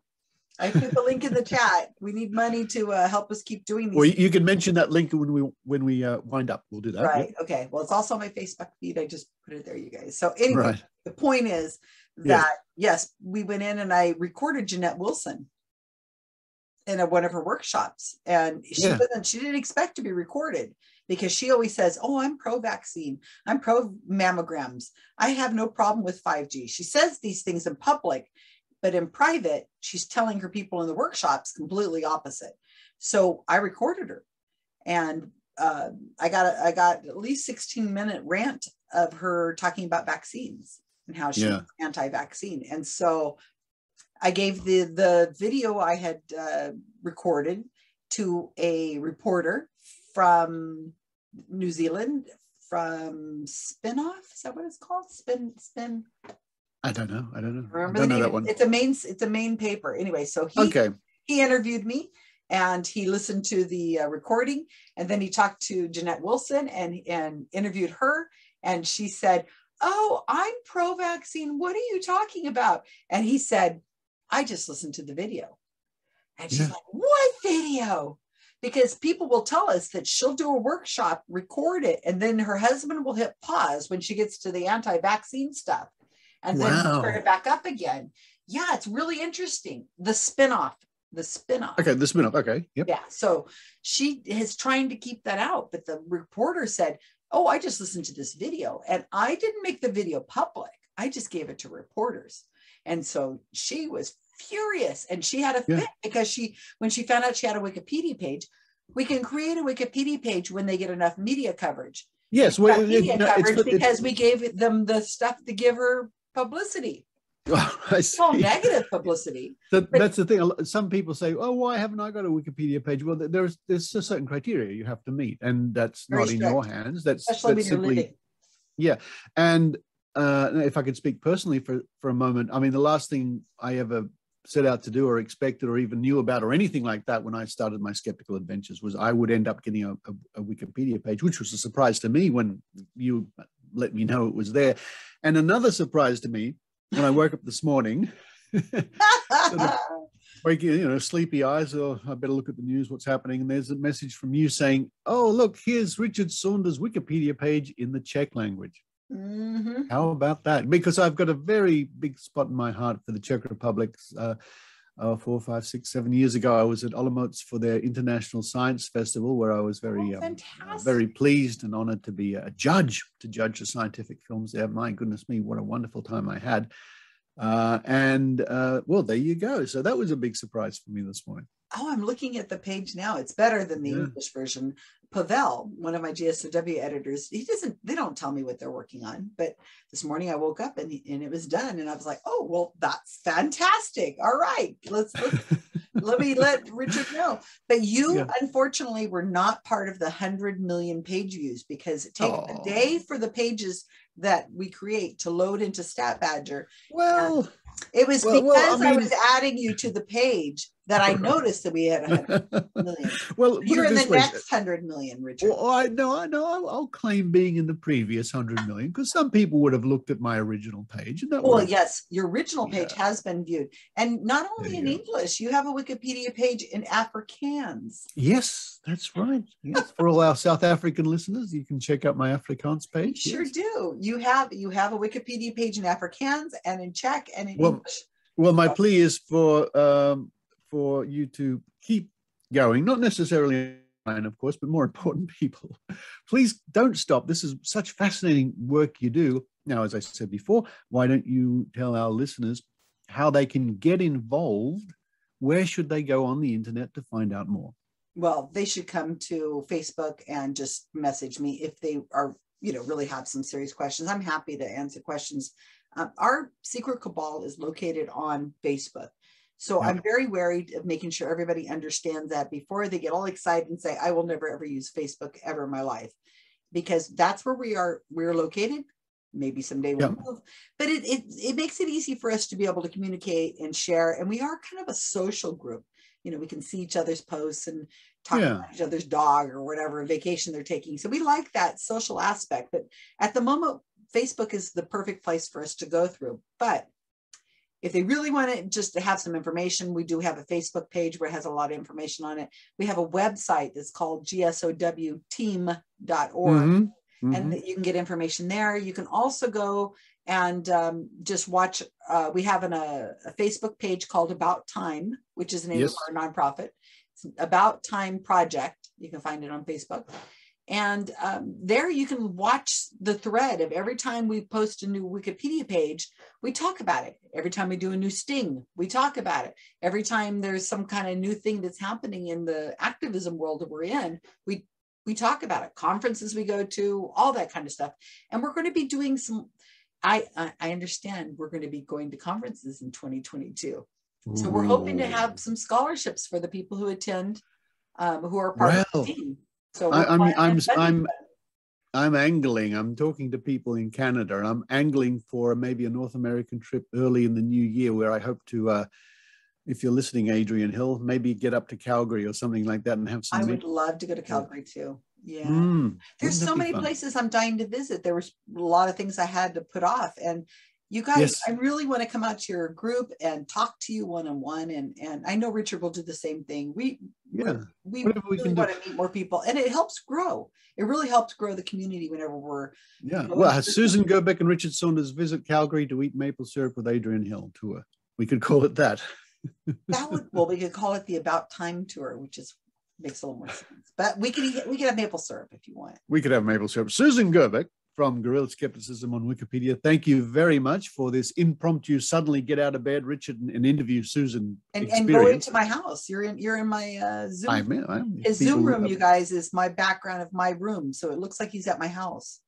I put the link in the chat. We need money to uh, help us keep doing these.
Well, you can mention that link when we when we uh, wind up. We'll do that.
Right. Okay. Well, it's also on my Facebook feed. I just put it there, you guys. So anyway,
Right.
the point is that yes, we went in and I recorded Jeanette Wilson in a, one of her workshops, and she
Yeah.
wasn't. She didn't expect to be recorded because she always says, "Oh, I'm pro-vaccine. I'm pro mammograms. I have no problem with 5G." She says these things in public, but in private, she's telling her people in the workshops completely opposite. So I recorded her, and uh, I got a, I got at least 16 minute rant of her talking about vaccines and how she's
Yeah.
anti-vaccine. And so I gave the the video I had uh, recorded to a reporter from New Zealand from Spinoff. Is that what it's called? Spin Spin.
I don't know. I don't know.
Remember
don't
the
know
name?
that one.
It's a main it's a main paper. Anyway, so he
Okay.
he interviewed me and he listened to the uh, recording and then he talked to Jeanette Wilson and and interviewed her and she said, "Oh, I'm pro-vaccine. What are you talking about?" And he said, "I just listened to the video." And she's
Yeah.
like, "What video?" Because people will tell us that she'll do a workshop, record it, and then her husband will hit pause when she gets to the anti-vaccine stuff, and then
Wow.
turn it back up again. Yeah, it's really interesting. The spin-off, the spin-off.
Okay. The spinoff. Okay. Yep.
Yeah. So she is trying to keep that out. But the reporter said, Oh, I just listened to this video and I didn't make the video public. I just gave it to reporters. And so she was furious and she had a
Yeah.
fit because she, when she found out she had a Wikipedia page, we can create a Wikipedia page when they get enough media coverage.
Yes. Well, it-
media
it's-
coverage because we gave them the stuff to give her publicity. (laughs)
I
It's all negative publicity.
That,
But-
that's the thing. Some people say, "Oh, why haven't I got a Wikipedia page?" Well, there's there's a certain criteria you have to meet, and that's not in your hands. That's,
Especially
that's simply
living.
And uh, if I could speak personally for for a moment, I mean, the last thing I ever set out to do, or expected, or even knew about, or anything like that when I started my skeptical adventures was I would end up getting a, a, a Wikipedia page, which was a surprise to me when you let me know it was there, and another surprise to me when I woke up this morning. (laughs) waking, you know, sleepy eyes. Oh, I better look at the news. What's happening? And there's a message from you saying, "Oh, look, here's Richard Saunders' Wikipedia page in the Czech language."
Mhm.
How about that? Because I've got a very big spot in my heart for the Czech Republic's. Uh, uh, four, five, six, seven years ago, I was at Olomouc for their International Science Festival, where I was very,
Oh,
um, uh, very pleased and honored to be a judge to judge the scientific films there. My goodness me, what a wonderful time I had! Uh, and uh, well, there you go. So that was a big surprise for me this morning.
Oh, I'm looking at the page now. It's better than the
Yeah.
English version. Pavel, one of my GSOW editors, he doesn't, they don't tell me what they're working on. But this morning I woke up and, and it was done. And I was like, oh, well, that's fantastic. All right. Let's, let's (laughs) let me let Richard know. But you,
Yeah.
unfortunately, were not part of the 100 million page views because it takes a day for the pages that we create to load into Stat Badger.
well,
It was
Well-
because
well, I
I, was adding you to the page that I (laughs) noticed that we had a 100 (laughs) million.
well,
You're in the
way.
next hundred million, Richard.
Well, I know, I know. I'll, I'll claim being in the previous hundred million because some people would have looked at my original page, and that
Well, yes, your original page
Yeah.
has been viewed, and not only in
go.
English, you have a Wikipedia page in Afrikaans.
yes, that's right. Yes, for all our South African listeners, you can check out my Afrikaans
You
page.
sure do. You have you have a Wikipedia page in Afrikaans and in Czech and in
Well,
English.
Well, my plea is for um, for you to keep going, not necessarily mine, of course, but more (laughs) important people. Please don't stop. This is such fascinating work you do. Now, as I said before, why don't you tell our listeners how they can get involved? Where should they go on the internet to find out more?
Well, they should come to Facebook and just message me if they are, you know, really have some serious questions. I'm happy to answer questions. Um, our secret cabal is located on Facebook. So. I'm very wary of making sure everybody understands that before they get all excited and say, I will never ever use Facebook ever in my life. Because that's where we are, we're located. Maybe someday we'll
Yeah.
move. But it, it it makes it easy for us to be able to communicate and share. And we are kind of a social group. You know, we can see each other's posts and talk
Yeah.
about each other's dog or whatever vacation they're taking. So we like that social aspect. But at the moment, Facebook is the perfect place for us to go through. But if they really want to just have some information, we do have a Facebook page where it has a lot of information on it. We have a website that's called gsowteam.org
Mhm, mhm.
and you can get information there. You can also go and um, just watch. Uh, we have an, a, a, Facebook page called About Time, which is the name yes. of our nonprofit. It's About Time Project. You can find it on Facebook. And um, there you can watch the thread of every time we post a new Wikipedia page, we talk about it. Every time we do a new sting, we talk about it. Every time there's some kind of new thing that's happening in the activism world that we're in, we we talk about it. Conferences we go to, all that kind of stuff. And we're going to be doing some I, I understand we're going to be going to conferences in 2022. So we're hoping to have some scholarships for the people who attend, um, who are part well, of the team. So
I, I'm I'm I'm I'm angling. I'm talking to people in Canada. I'm angling for maybe a North American trip early in the new year, where I hope to. Uh, if you're listening, Adrian Hill, maybe get up to Calgary or something like that and have some.
I would love to go to Calgary too. Yeah. Mm, There's so many fun? places I'm dying to visit. There was a lot of things I had to put off. And you guys, yes. I really want to come out to your group and talk to you one on one. And and I know Richard will do the same thing. We yeah, we, we really want to meet more people, and it helps grow. It really helps grow the community whenever we're.
Yeah. Well, Susan Gerbic and Richard Saunders visit Calgary to eat maple syrup with Adrian Hill tour. We could call it that. (laughs)
that would well, we could call it the About Time tour, which is makes a little more sense. But we could we could have maple syrup if you want.
We could have maple syrup. Susan Gerbic from Guerrilla Skepticism on Wikipedia. Thank you very much for this impromptu, suddenly get out of bed, Richard, and, and interview Susan.
And, and, go into my house. You're in you're in my uh, Zoom. I'm, I'm His Zoom room, you guys, is my background of my room, so it looks like he's at my house.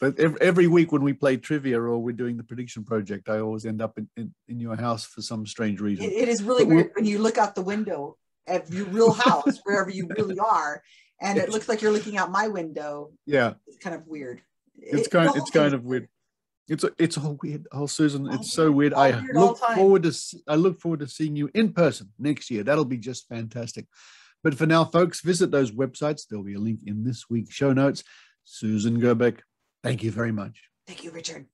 But every, every week when we play trivia or we're doing the prediction project, I always end up in, in, in your house for some strange reason.
it, it is really but weird when you look out the window of your real house, (laughs) wherever you really are, and it looks like you're looking out my window.
Yeah,
it's kind of weird.
It's it, kind. It's kind of weird. It's it's all weird. Oh, Susan, all it's so weird. I weird look forward to I look forward to seeing you in person next year. That'll be just fantastic. But for now, folks, visit those websites. There'll be a link in this week's show notes. Susan Gerbic, thank you very much.
Thank you, Richard.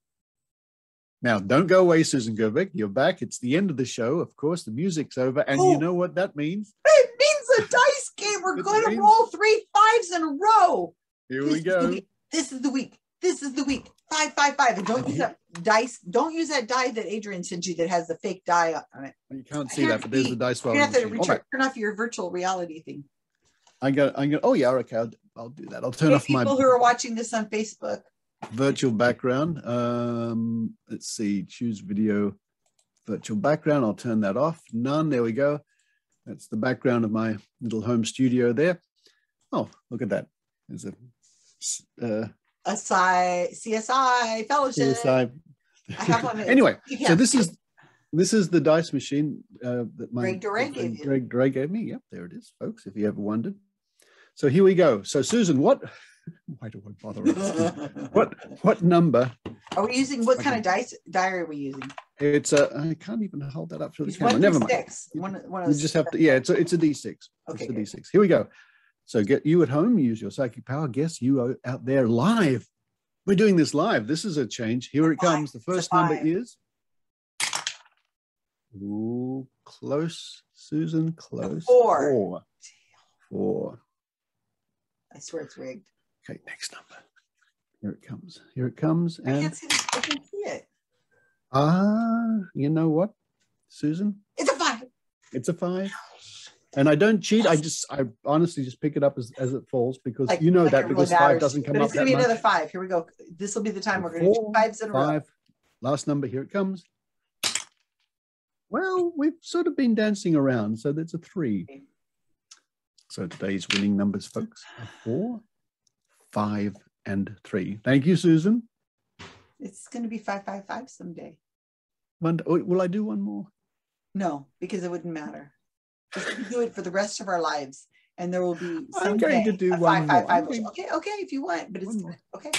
Now, don't go away, Susan Gerbic. You're back. It's the end of the show. Of course, the music's over. And oh, you know what that means?
It means a dice game. We're going means... to roll three fives in a row.
Here this we go.
This is the week. This is the week. Five, five, five. And don't use that dice. Don't use that die that Adrian sent you that has the fake die on it.
You can't see that, but there's the dice.
You have to return, turn off your virtual reality thing.
I got. I got. Oh yeah, okay. I'll, I'll do that. I'll turn
hey,
off
people
my.
People who are watching this on Facebook
virtual background. Um, let's see, choose video, virtual background. I'll turn that off. None. There we go. That's the background of my little home studio there. Oh, look at that. There's a uh,
a CSI fellowship. CSI. (laughs)
anyway, so this is this is the dice machine uh, that my
Greg Duray gave.
Greg Duray gave me. Yep, there it is, folks. If you ever wondered. So here we go. So Susan, what (laughs) why do I bother? what (laughs) what number?
Are we using what kind of dice diary are we using?
It's a. I can't even hold that up to the it's camera. Never mind. Six. One, one of you just have to. Yeah, it's a it's a d six. Okay, it's a d six. Here we go. So get you at home. Use your psychic power. Guess you are out there live. We're doing this live. This is a change. Here it comes. The first number is. Ooh, close, Susan. Close.
Four.
Four. Four.
I swear it's rigged.
Okay, next number. Here it comes. Here it comes.
And I can't see, I can't see it.
Ah, you know what, Susan?
It's a five.
It's a five. And I don't cheat. I just, I honestly just pick it up as, as it falls because like, you know like that because five doesn't come but
up. It's going
to be
another five. Here we go. This will be the time we're going to do fives in a row. Five.
Last number. Here it comes. Well, we've sort of been dancing around, so that's a three. So today's winning numbers, folks, are four, five, and three. Thank you, Susan.
It's going to be five, five, five someday.
One, oh, will I do one more?
No, because it wouldn't matter. Just do it for the rest of our lives, and there will be.
I'm going to do one
five, more. Five, five. Okay, okay, if you want, but it's okay.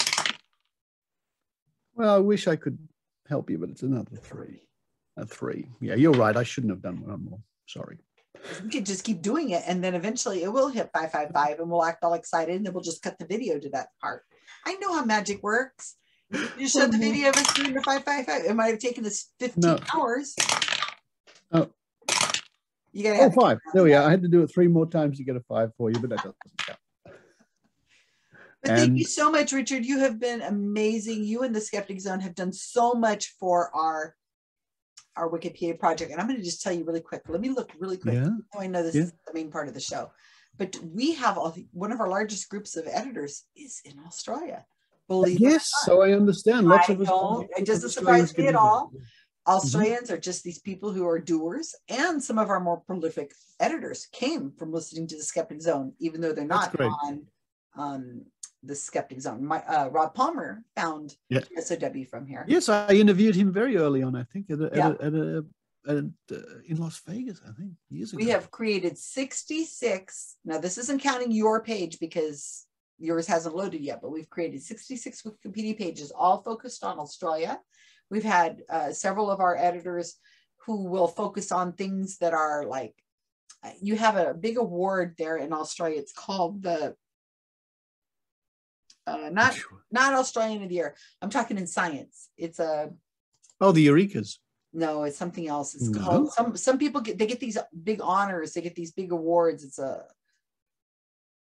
Well, I wish I could help you, but it's another three. A three. Yeah, you're right. I shouldn't have done one more. Sorry
we could just keep doing it and then eventually it will hit 555 and we'll act all excited and then we'll just cut the video to that part. I know how magic works. You showed the mm-hmm. video of us doing the 555 it might have taken us 15 no. hours.
Oh.
You gotta oh
five. there we are i had to do it three more times to get a five for you but that doesn't count.
But and, thank you so much, Richard. You have been amazing. You and the Skeptic Zone have done so much for our our Wikipedia project. And I'm going to just tell you really quick. Let me look really quick. Yeah. I know this yeah. is the main part of the show, but we have all, one of our largest groups of editors is in Australia.
Believe yes, so I understand.
Lots I of us. It doesn't surprise me at all. Mm-hmm. Australians mm-hmm. are just these people who are doers, and some of our more prolific editors came from listening to the Skeptic Zone, even though they're not on um, the Skeptic Zone. My uh, Rob Palmer found yeah. SOW from here.
Yes, I interviewed him very early on. I think at a, yeah. at a, at a, uh, in Las Vegas. I think years ago.
We have created sixty six. Now this isn't counting your page because yours hasn't loaded yet, but we've created sixty six Wikipedia pages, all focused on Australia. We've had uh, several of our editors who will focus on things that are like you have a big award there in Australia. It's called the uh, not not Australian of the Year. I'm talking in science. It's a
oh the Eurekas.
No, it's something else. It's no. called some some people get they get these big honors. They get these big awards. It's a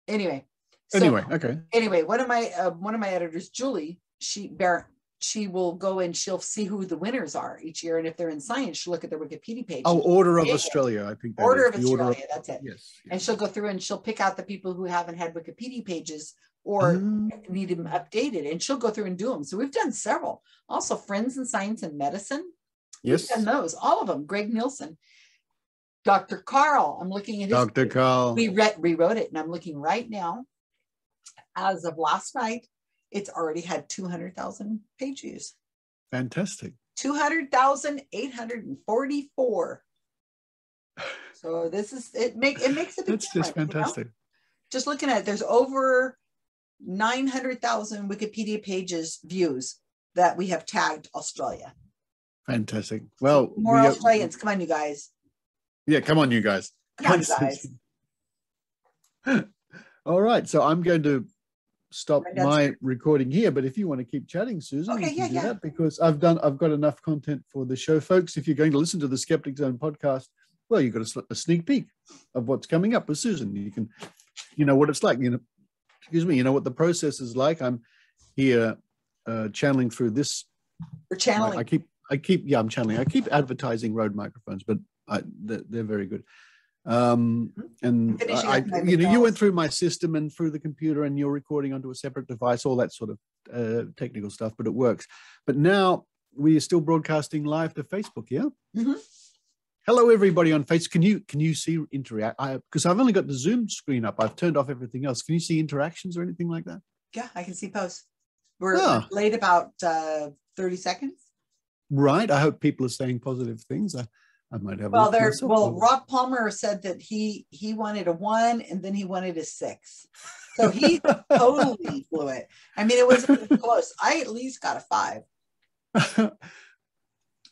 anyway.
So, anyway, okay.
Anyway, one of my uh, one of my editors, Julie, she bear she will go and she'll see who the winners are each year, and if they're in science, she'll look at their Wikipedia page.
Oh, Order of Australia, I think.
Order of Australia, order of, that's it. Yes, yes, And she'll go through and she'll pick out the people who haven't had Wikipedia pages or um, need them updated, and she'll go through and do them. So we've done several. Also, Friends in Science and Medicine.
Yes,
and those, all of them. Greg Nielsen. Dr. Karl, I'm looking at his
Dr. Karl.
We re- rewrote it, and I'm looking right now. As of last night, it's already had 200,000 page views.
Fantastic.
200,844. So this is it make it makes a big
That's just fantastic. You know?
Just looking at it, there's over 900,000 Wikipedia pages views that we have tagged Australia.
Fantastic. Well,
more we, Australians. Come on, you guys.
Yeah, come on, you guys.
Come on, you (laughs) guys.
All right. So I'm going to stop my recording here. But if you want to keep chatting, Susan,
okay,
you can
yeah,
do
yeah.
that because I've done I've got enough content for the show, folks. If you're going to listen to the Skeptic Zone podcast, well, you've got a, a sneak peek of what's coming up with Susan. You can, you know what it's like. You know, excuse me. You know what the process is like. I'm here uh, channeling through this.
We're channeling.
I, I keep I keep yeah I'm channeling. I keep advertising Rode microphones, but I, they're, they're very good um mm-hmm. and I, you know you went through my system and through the computer and you're recording onto a separate device all that sort of uh, technical stuff but it works but now we are still broadcasting live to facebook yeah
mm-hmm.
Hello everybody on facebook can you can you see interact because i've only got the zoom screen up i've turned off everything else can you see interactions or anything like that
yeah i can see posts we're ah. late about uh 30 seconds
right i hope people are saying positive things I, I might have.
Well, there. Well, Rob Palmer said that he he wanted a one and then he wanted a six, so he (laughs) totally blew it. I mean, it was close. I at least got a five. (laughs)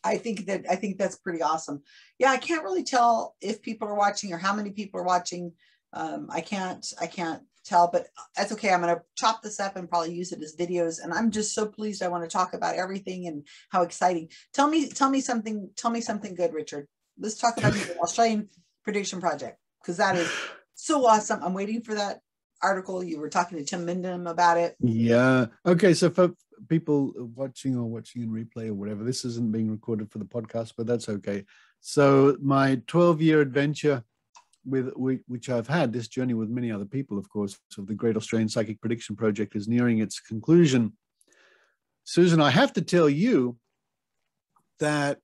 I think that I think that's pretty awesome. Yeah, I can't really tell if people are watching or how many people are watching. Um, I can't I can't tell, but that's okay. I'm going to chop this up and probably use it as videos. And I'm just so pleased. I want to talk about everything and how exciting. Tell me, tell me something. Tell me something good, Richard. Let's talk about the (laughs) Australian prediction project because that is so awesome. I'm waiting for that article. You were talking to Tim Mendham about it.
Yeah. Okay. So for people watching or watching in replay or whatever, this isn't being recorded for the podcast, but that's okay. So my 12 year adventure with which I've had this journey with many other people, of course, of the Great Australian Psychic Prediction Project is nearing its conclusion. Susan, I have to tell you that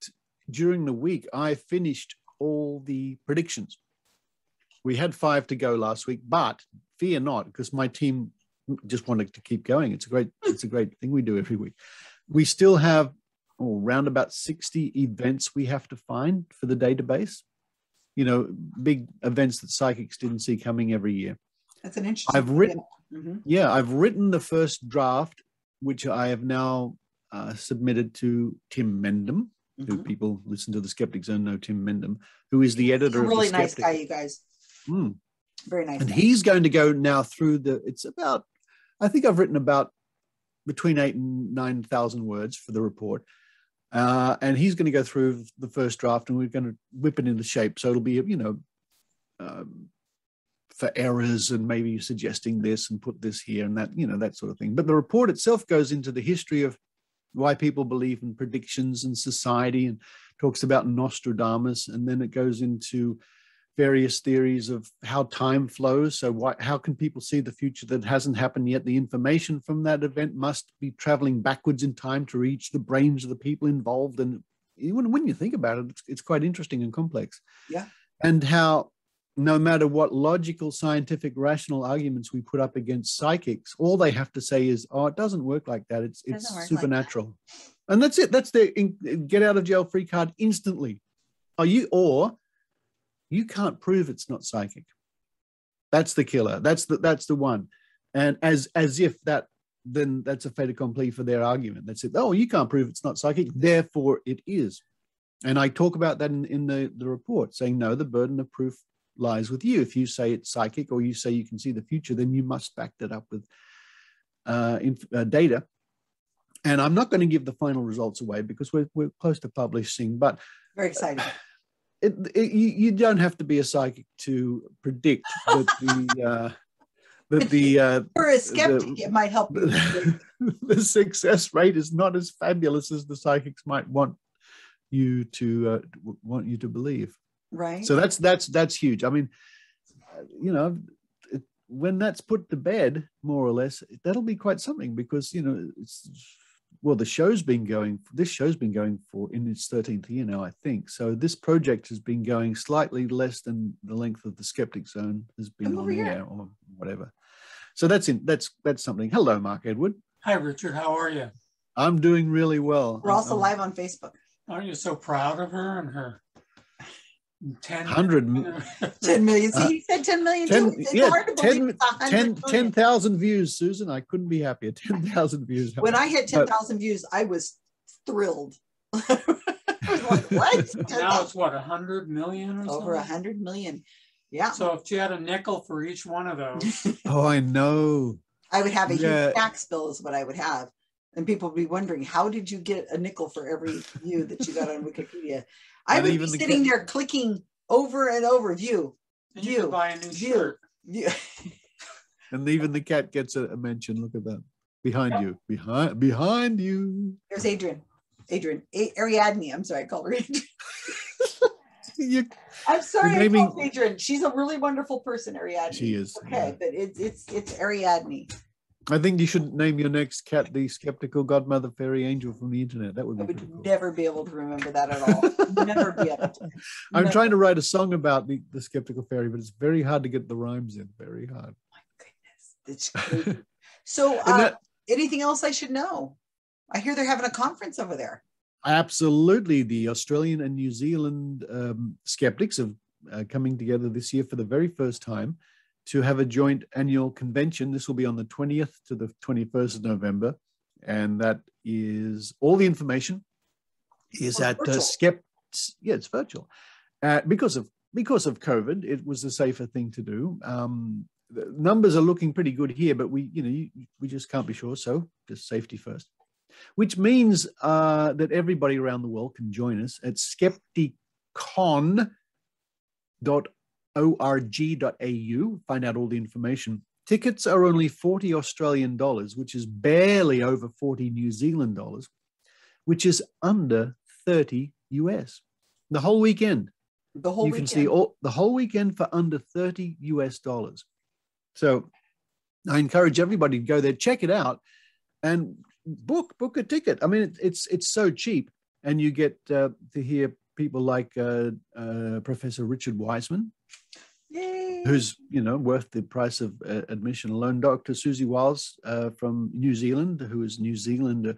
during the week I finished all the predictions. We had five to go last week, but fear not, because my team just wanted to keep going. It's a great, it's a great thing we do every week. We still have oh, around about 60 events we have to find for the database you know, big events that psychics didn't see coming every year.
That's an interesting.
I've written, mm-hmm. yeah, I've written the first draft, which I have now uh, submitted to Tim Mendham, mm-hmm. who people listen to the Skeptic Zone know Tim Mendham, who is the editor.
He's a really nice guy, you guys.
Mm.
Very nice.
And guy. he's going to go now through the. It's about, I think I've written about between eight and nine thousand words for the report uh, and he's going to go through the first draft and we're going to whip it into shape. So it'll be, you know, um, for errors and maybe suggesting this and put this here and that, you know, that sort of thing. But the report itself goes into the history of why people believe in predictions and society and talks about Nostradamus. And then it goes into various theories of how time flows. So, why, how can people see the future that hasn't happened yet? The information from that event must be traveling backwards in time to reach the brains of the people involved. And when, when you think about it, it's, it's quite interesting and complex.
Yeah.
And how no matter what logical, scientific, rational arguments we put up against psychics, all they have to say is, "Oh, it doesn't work like that. It's it it's supernatural," like that. and that's it. That's the get out of jail free card instantly. Are you or you can't prove it's not psychic. That's the killer. That's the that's the one, and as as if that then that's a fait accompli for their argument. That's it. Oh, you can't prove it's not psychic, therefore it is. And I talk about that in, in the, the report, saying no, the burden of proof lies with you. If you say it's psychic or you say you can see the future, then you must back that up with uh, inf- uh, data. And I'm not going to give the final results away because we're, we're close to publishing, but
very exciting.
It, it, you, you, don't have to be a psychic to predict that the uh, that the uh,
for a skeptic the, it might help
the, (laughs) the, success rate is not as fabulous as the psychics might want you to uh, want you to believe.
Right.
So that's that's that's huge. I mean you know it, when that's put to bed more or less that'll be quite something because you know it's well the show's been going this show's been going for in its 13th year now i think. So this project has been going slightly less than the length of the skeptic zone has been on here. air or whatever. So that's in that's that's something. Hello mark edward.
Hi richard. How are you?
I'm doing really well.
We're also live on facebook.
Aren't you so proud of her and her 10
100 (laughs)
10 million. Uh, See, he said 10 million. 10,
it's yeah, 10, 10, 10,000 views, Susan. I couldn't be happier. (laughs) 10,000 views.
When I hit 10,000 views, I was thrilled. (laughs) I was
like, what? now it's what, 100 million or
Over 100 million. Yeah.
So if you had a nickel for each one of those.
oh, I know.
I would have a yeah. huge tax bill, is what I would have. And people would be wondering, how did you get a nickel for every view that you got on Wikipedia? I would be sitting the there clicking over and over view,
and view, buy a new view, shirt.
View. (laughs)
and even the cat gets a, a mention. Look at that behind you, behind behind you.
There's Adrian. Adrian, a- Ariadne. I'm sorry, I called her Adrian. (laughs) you, I'm sorry, naming... I called Adrian. She's a really wonderful person, Ariadne.
She is.
Okay, yeah. but it's it's it's Ariadne.
I think you should name your next cat the skeptical godmother fairy angel from the internet. That would be. I would
cool. never be able to remember that at all. never be able to. (laughs)
I'm never. trying to write a song about the, the skeptical fairy, but it's very hard to get the rhymes in. Very hard.
My goodness, it's (laughs) so, uh, that, anything else I should know? I hear they're having a conference over there.
Absolutely, the Australian and New Zealand um, skeptics are uh, coming together this year for the very first time to have a joint annual convention. This will be on the 20th to the 21st of November. And that is all the information is oh, at uh, Skept. Yeah, it's virtual. Uh, because of because of COVID, it was a safer thing to do. Um, the numbers are looking pretty good here, but we, you know, you, we just can't be sure. So just safety first, which means uh, that everybody around the world can join us at skepticon.org org.au, find out all the information. Tickets are only 40 Australian dollars, which is barely over 40 New Zealand dollars, which is under 30 US. The whole weekend.
The whole
you
weekend.
can see all the whole weekend for under 30 US dollars. So I encourage everybody to go there, check it out, and book book a ticket. I mean, it's it's so cheap, and you get uh, to hear people like uh, uh, Professor Richard Wiseman,
Yay.
who's you know worth the price of uh, admission alone. Dr. Siouxsie Wiles uh, from New Zealand, who is New Zealander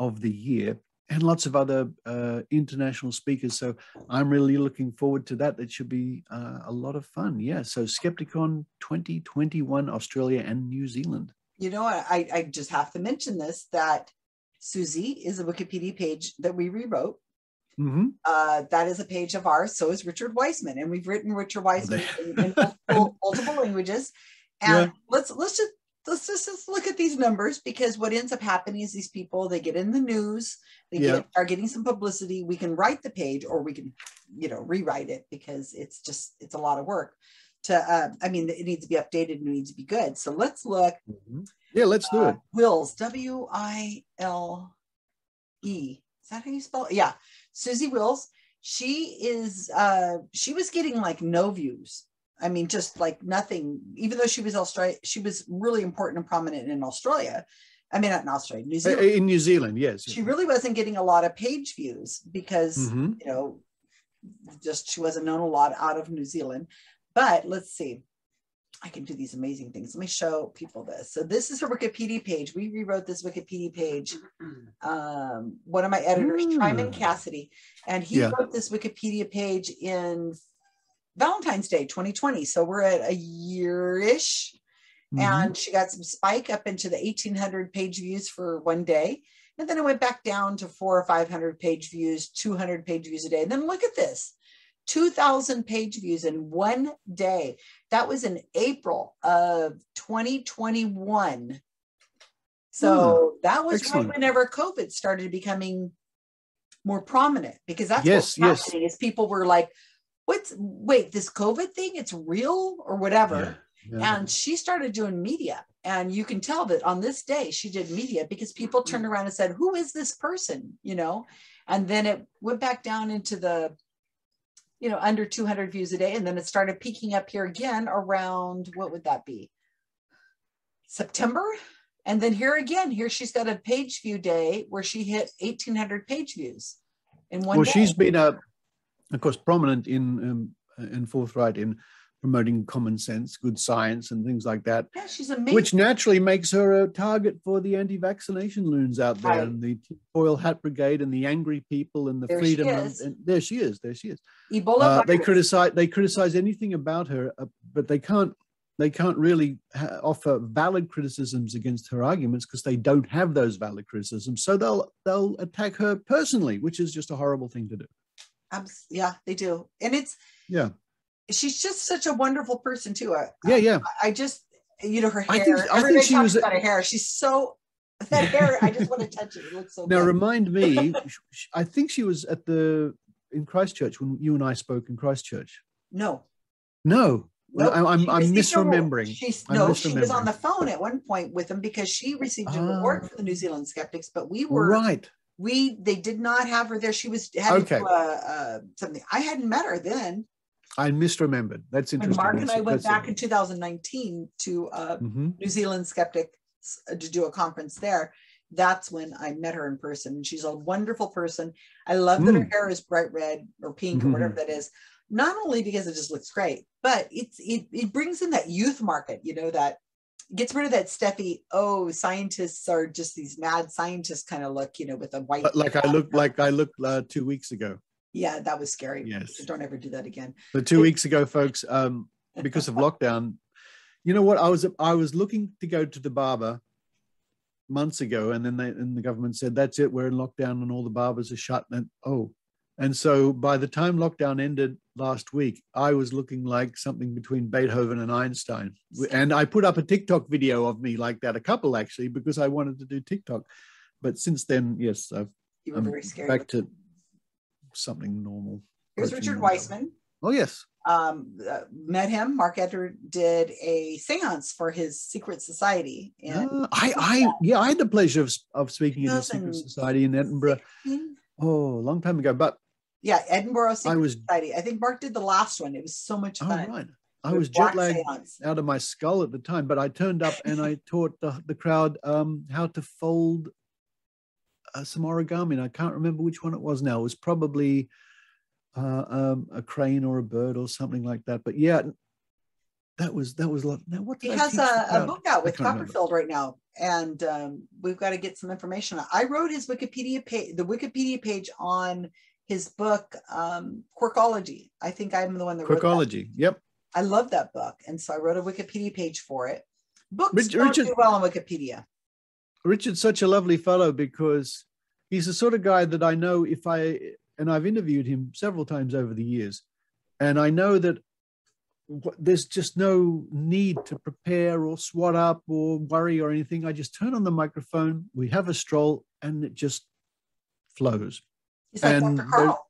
of the Year, and lots of other uh, international speakers. So I'm really looking forward to that. That should be uh, a lot of fun. Yeah. So Skepticon 2021, Australia and New Zealand.
You know, I, I just have to mention this that Susie is a Wikipedia page that we rewrote
Mm-hmm.
Uh, that is a page of ours. So is Richard Wiseman, and we've written Richard Wiseman in, in multiple, (laughs) multiple, languages. And yeah. let's let's just let's just, just, look at these numbers because what ends up happening is these people they get in the news, they yeah. get, are getting some publicity. We can write the page, or we can, you know, rewrite it because it's just it's a lot of work to uh, i mean it needs to be updated and it needs to be good so let's look
Mhm. Yeah, let's do
uh,
it.
wills w-i-l e is that how you spell it yeah siouxsie wills she is uh she was getting like no views. I mean just like nothing. Even though she was australia she was really important and prominent in australia. I mean not in australia new
Uh,
zealand.
In New Zealand, yes.
she really wasn't getting a lot of page views because
Mhm.
you know just she wasn't known a lot out of new zealand. But let's see i can do these amazing things. Let me show people this. So this is her wikipedia page. We rewrote this wikipedia page um, one of my editors tryman
Mm.
cassidy and he
Yeah.
wrote this wikipedia page in valentine's day 2020 so we're at a year-ish
Mhm.
and she got some spike up into the 1800 page views for one day and then it went back down to four or 500 page views 200 page views a day. And then look at this 2000 page views in one day that was in april of 2021 so that was
Hmm. Excellent.
right whenever covid started becoming more prominent because that's
Yes,
what's
yes.
happening is people were like what's wait this covid thing it's real or whatever
Yeah, yeah.
and she started doing media and you can tell that on this day she did media because people turned around and said who is this person you know and then it went back down into the you know under 200 views a day and then it started peaking up here again around what would that be september and then here again here she's got a page view day where she hit 1800 page views in one
well,
day.
she's been, uh, of course, prominent in um, and forthright in promoting common sense, good science, and things like that,
yeah she's amazing
which naturally makes her a target for the anti-vaccination loons out there,
Right.
and the foil hat brigade, and the angry people, and the
There
freedom. And, and there she is. There she is.
ebola
Uh, they criticize. They criticize anything about her, uh, but they can't. They can't really ha- offer valid criticisms against her arguments because they don't have those valid criticisms. So they'll they'll attack her personally, which is just a horrible thing to do.
Abs- yeah they do and it's
Yeah,
she's just such a wonderful person too. I,
yeah, yeah.
I just, you know, her hair.
I think- I think she was
about her hair. She's so (laughs) that hair. I just want to touch it. It looks so
Now
good.
remind me. (laughs) I think she was at the in Christchurch when you and I spoke in Christchurch.
no,
No,
Nope.
I, I'm
She
I'm
a reward.
misremembering.
No, she was on the phone at one point with him because she received a
Ah.
reward for the New Zealand Skeptics, but we were
Right.
we they did not have her there. She was having
Okay.
to, uh, uh, something. I hadn't met her then.
I misremembered. That's interesting.
Mark and I went
that's-
back in 2019 to uh,
Mhm.
New Zealand Skeptics uh, to do a conference there. That's when I met her in person. And she's a wonderful person. I love that her
Mm.
hair is bright red or pink or
Mhm.
whatever that is. Not only because it just looks great, but it's it, it brings in that youth market, you know, that gets rid of that Steffi, oh, scientists are just these mad scientists kind of look, you know, with a white
like I looked like I looked uh, two weeks ago.
Yeah, that was scary.
Yes.
Don't ever do that again.
But two weeks ago, folks, um, because of lockdown, you know what? I was I was looking to go to the barber months ago, and then they and the government said that's it, we're in lockdown, and all the barbers are shut. And oh, and so by the time lockdown ended last week, I was looking like something between Beethoven and Einstein. And I put up a TikTok video of me like that, a couple actually, because I wanted to do TikTok. But since then, yes, I've
You were
I'm
very scary.
back to something normal.
Here's
approaching
Richard. Wiseman.
Oh yes.
um, uh, met him. Mark Edward did a seance for his secret society. And
Ah, I, I, yeah, I had the pleasure of, of speaking in the secret society in Edinburgh. Oh, a long time ago. But
Yeah, Edinburgh Secret
I was,
Society. I think Mark did the last one. It was so much
oh,
fun.
right. I was jet lagged
seance.
out of my skull at the time, but I turned up and I (laughs) taught the, the crowd um, how to fold uh, some origami. And I can't remember which one it was now. It was probably uh, um, a crane or a bird or something like that. But yeah, that was that was a lot. Now, what
He
I
has a, a book out with
can't remember.
Copperfield right now, and um, we've got to get some information. I wrote his Wikipedia page, the Wikipedia page on his book, um, Quirkology. I think I'm the one that.
Quirkology. Yep.
I love that book, and so I wrote a Wikipedia page for it. Books
Rich-
don't do well on Wikipedia.
Richard's such a lovely fellow because he's the sort of guy that I know if I and I've interviewed him several times over the years, and I know that there's just no need to prepare or swat up or worry or anything. I just turn on the microphone, we have a stroll, and it just flows.
He's like
And
Dr. Karl.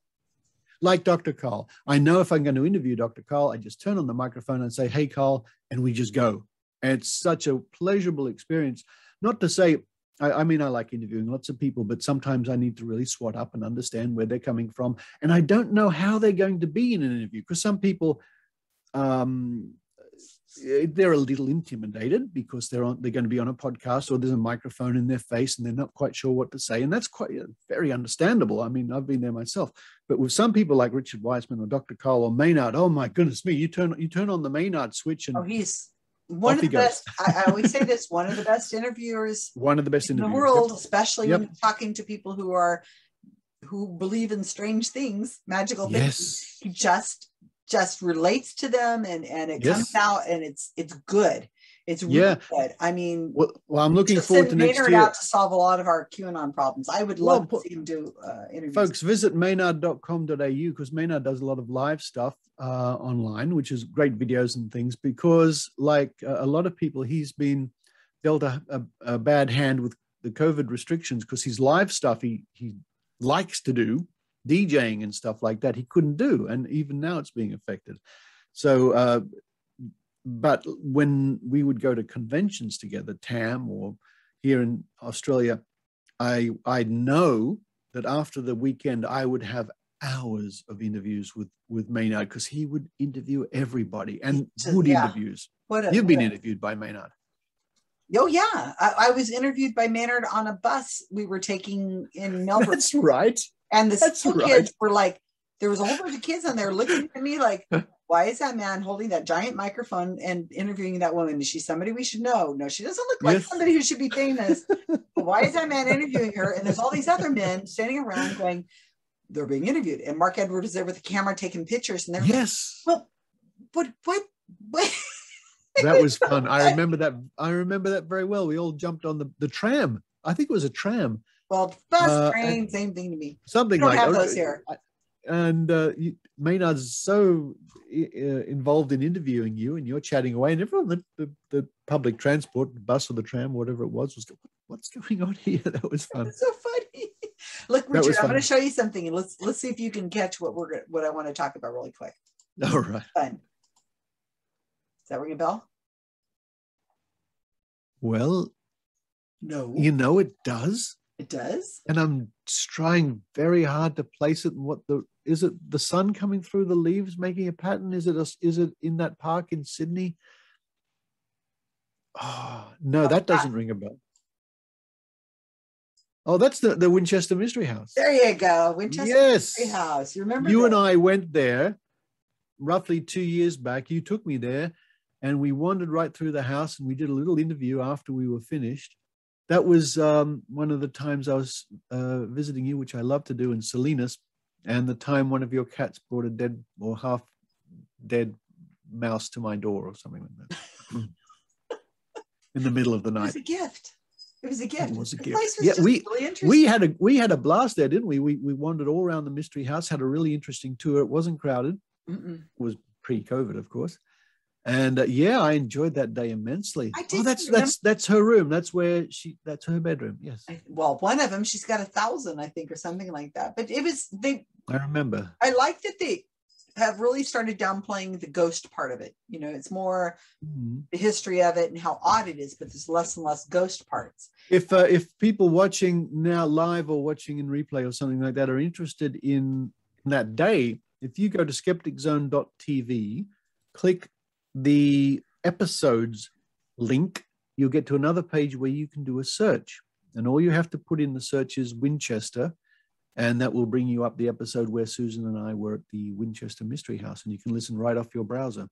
like Dr. Karl. I know if I'm going to interview Dr. Karl, I just turn on the microphone and say, "Hey, Karl," and we just go. And it's such a pleasurable experience. Not to say, I, I mean, I like interviewing lots of people, but sometimes I need to really swat up and understand where they're coming from, and I don't know how they're going to be in an interview because some people. Um, they're a little intimidated because they're on they're going to be on a podcast or there's a microphone in their face and they're not quite sure what to say. And that's quite uh, very understandable. I mean i've been there myself. But with some people like richard wiseman or dr karl or maynard oh my goodness me you turn you turn on the maynard switch and
oh he's one of the best I, I, always say this one of the best interviewers (laughs)
one of the best in
the world yep. especially yep. when talking to people who are who believe in strange things magical things yes. he just just relates to them and and it yes. comes out and it's it's good. It's really yeah. good. I mean,
well, well I'm looking forward to next year.
out to solve a lot of our QAnon problems. I would love well, to see him do uh, interviews.
Folks, visit maynard.com.au because Maynard does a lot of live stuff uh, online, which is great videos and things. Because, like uh, a lot of people, he's been dealt a, a, a bad hand with the COVID restrictions because his live stuff he he likes to do DJing and stuff like that, he couldn't do. And even now it's being affected. So, uh, but when we would go to conventions together, TAM or here in Australia, I, I know that after the weekend, I would have hours of interviews with, with Maynard because he would interview everybody and good yeah. interviews. What a, You've been interviewed by Maynard.
Oh yeah, I, I, was interviewed by Maynard on a bus we were taking in Melbourne.
That's right.
And the That's school right. kids were like, there was a whole bunch of kids on there looking at me like, (laughs) why is that man holding that giant microphone and interviewing that woman? Is she somebody we should know? No, she doesn't look like yes. somebody who should be famous. (laughs) why is that man interviewing her? And there's all these other men standing around going, they're being interviewed. And Mark Edward is there with the camera taking pictures. And they're
yes.
Like, well, what, what, what? (laughs)
that was fun. I (laughs) remember that. I remember that very well. We all jumped on the, the tram. I think it was a tram
well, bus, uh, train, same thing to me.
Something like
have those here.
And uh, you, Maynard's so uh, involved in interviewing you, and you're chatting away, and everyone, the, the, the public transport, the bus or the tram, whatever it was, was what's going on here? (laughs) That was fun.
so funny. (laughs) Look, Richard, I'm going to show you something, and let's let's see if you can catch what we're what I want to talk about really quick.
All right.
Fun. Does that ring a bell?
Well,
no.
You know it does.
It does.
And I'm trying very hard to place it. And what the is it? The sun coming through the leaves, making a pattern. Is it? A, is it in that park in Sydney? Oh no, oh, that uh, uh, doesn't ring a bell. Oh, that's the, the Winchester Mystery House.
There you go. Winchester yes. Mystery House. You remember?
You that? and I went there roughly two years back. You took me there and we wandered right through the house and we did a little interview after we were finished that was um, one of the times I was uh, visiting you, which I love to do in Salinas, and the time one of your cats brought a dead or half dead mouse to my door or something like that (laughs) in the middle of the night. It
was a gift. It was a gift.
It was a the gift. Was yeah, we really we had a we had a blast there, didn't we? We we wandered all around the mystery house, had a really interesting tour. It wasn't crowded. Mm-mm. It was pre-COVID, of course and uh, yeah i enjoyed that day immensely. I did oh that's remember. that's that's her room. That's where she that's her bedroom. Yes.
Well one of them she's got a thousand i think or something like that. But it was they
i remember.
I like that they have really started downplaying the ghost part of it. You know it's more mm-hmm. the history of it and how odd it is but there's less and less ghost parts.
If uh, if people watching now live or watching in replay or something like that are interested in that day if you go to skepticzone.tv click the episodes link, you'll get to another page where you can do a search. And all you have to put in the search is Winchester, and that will bring you up the episode where Susan and I were at the Winchester Mystery House, and you can listen right off your browser.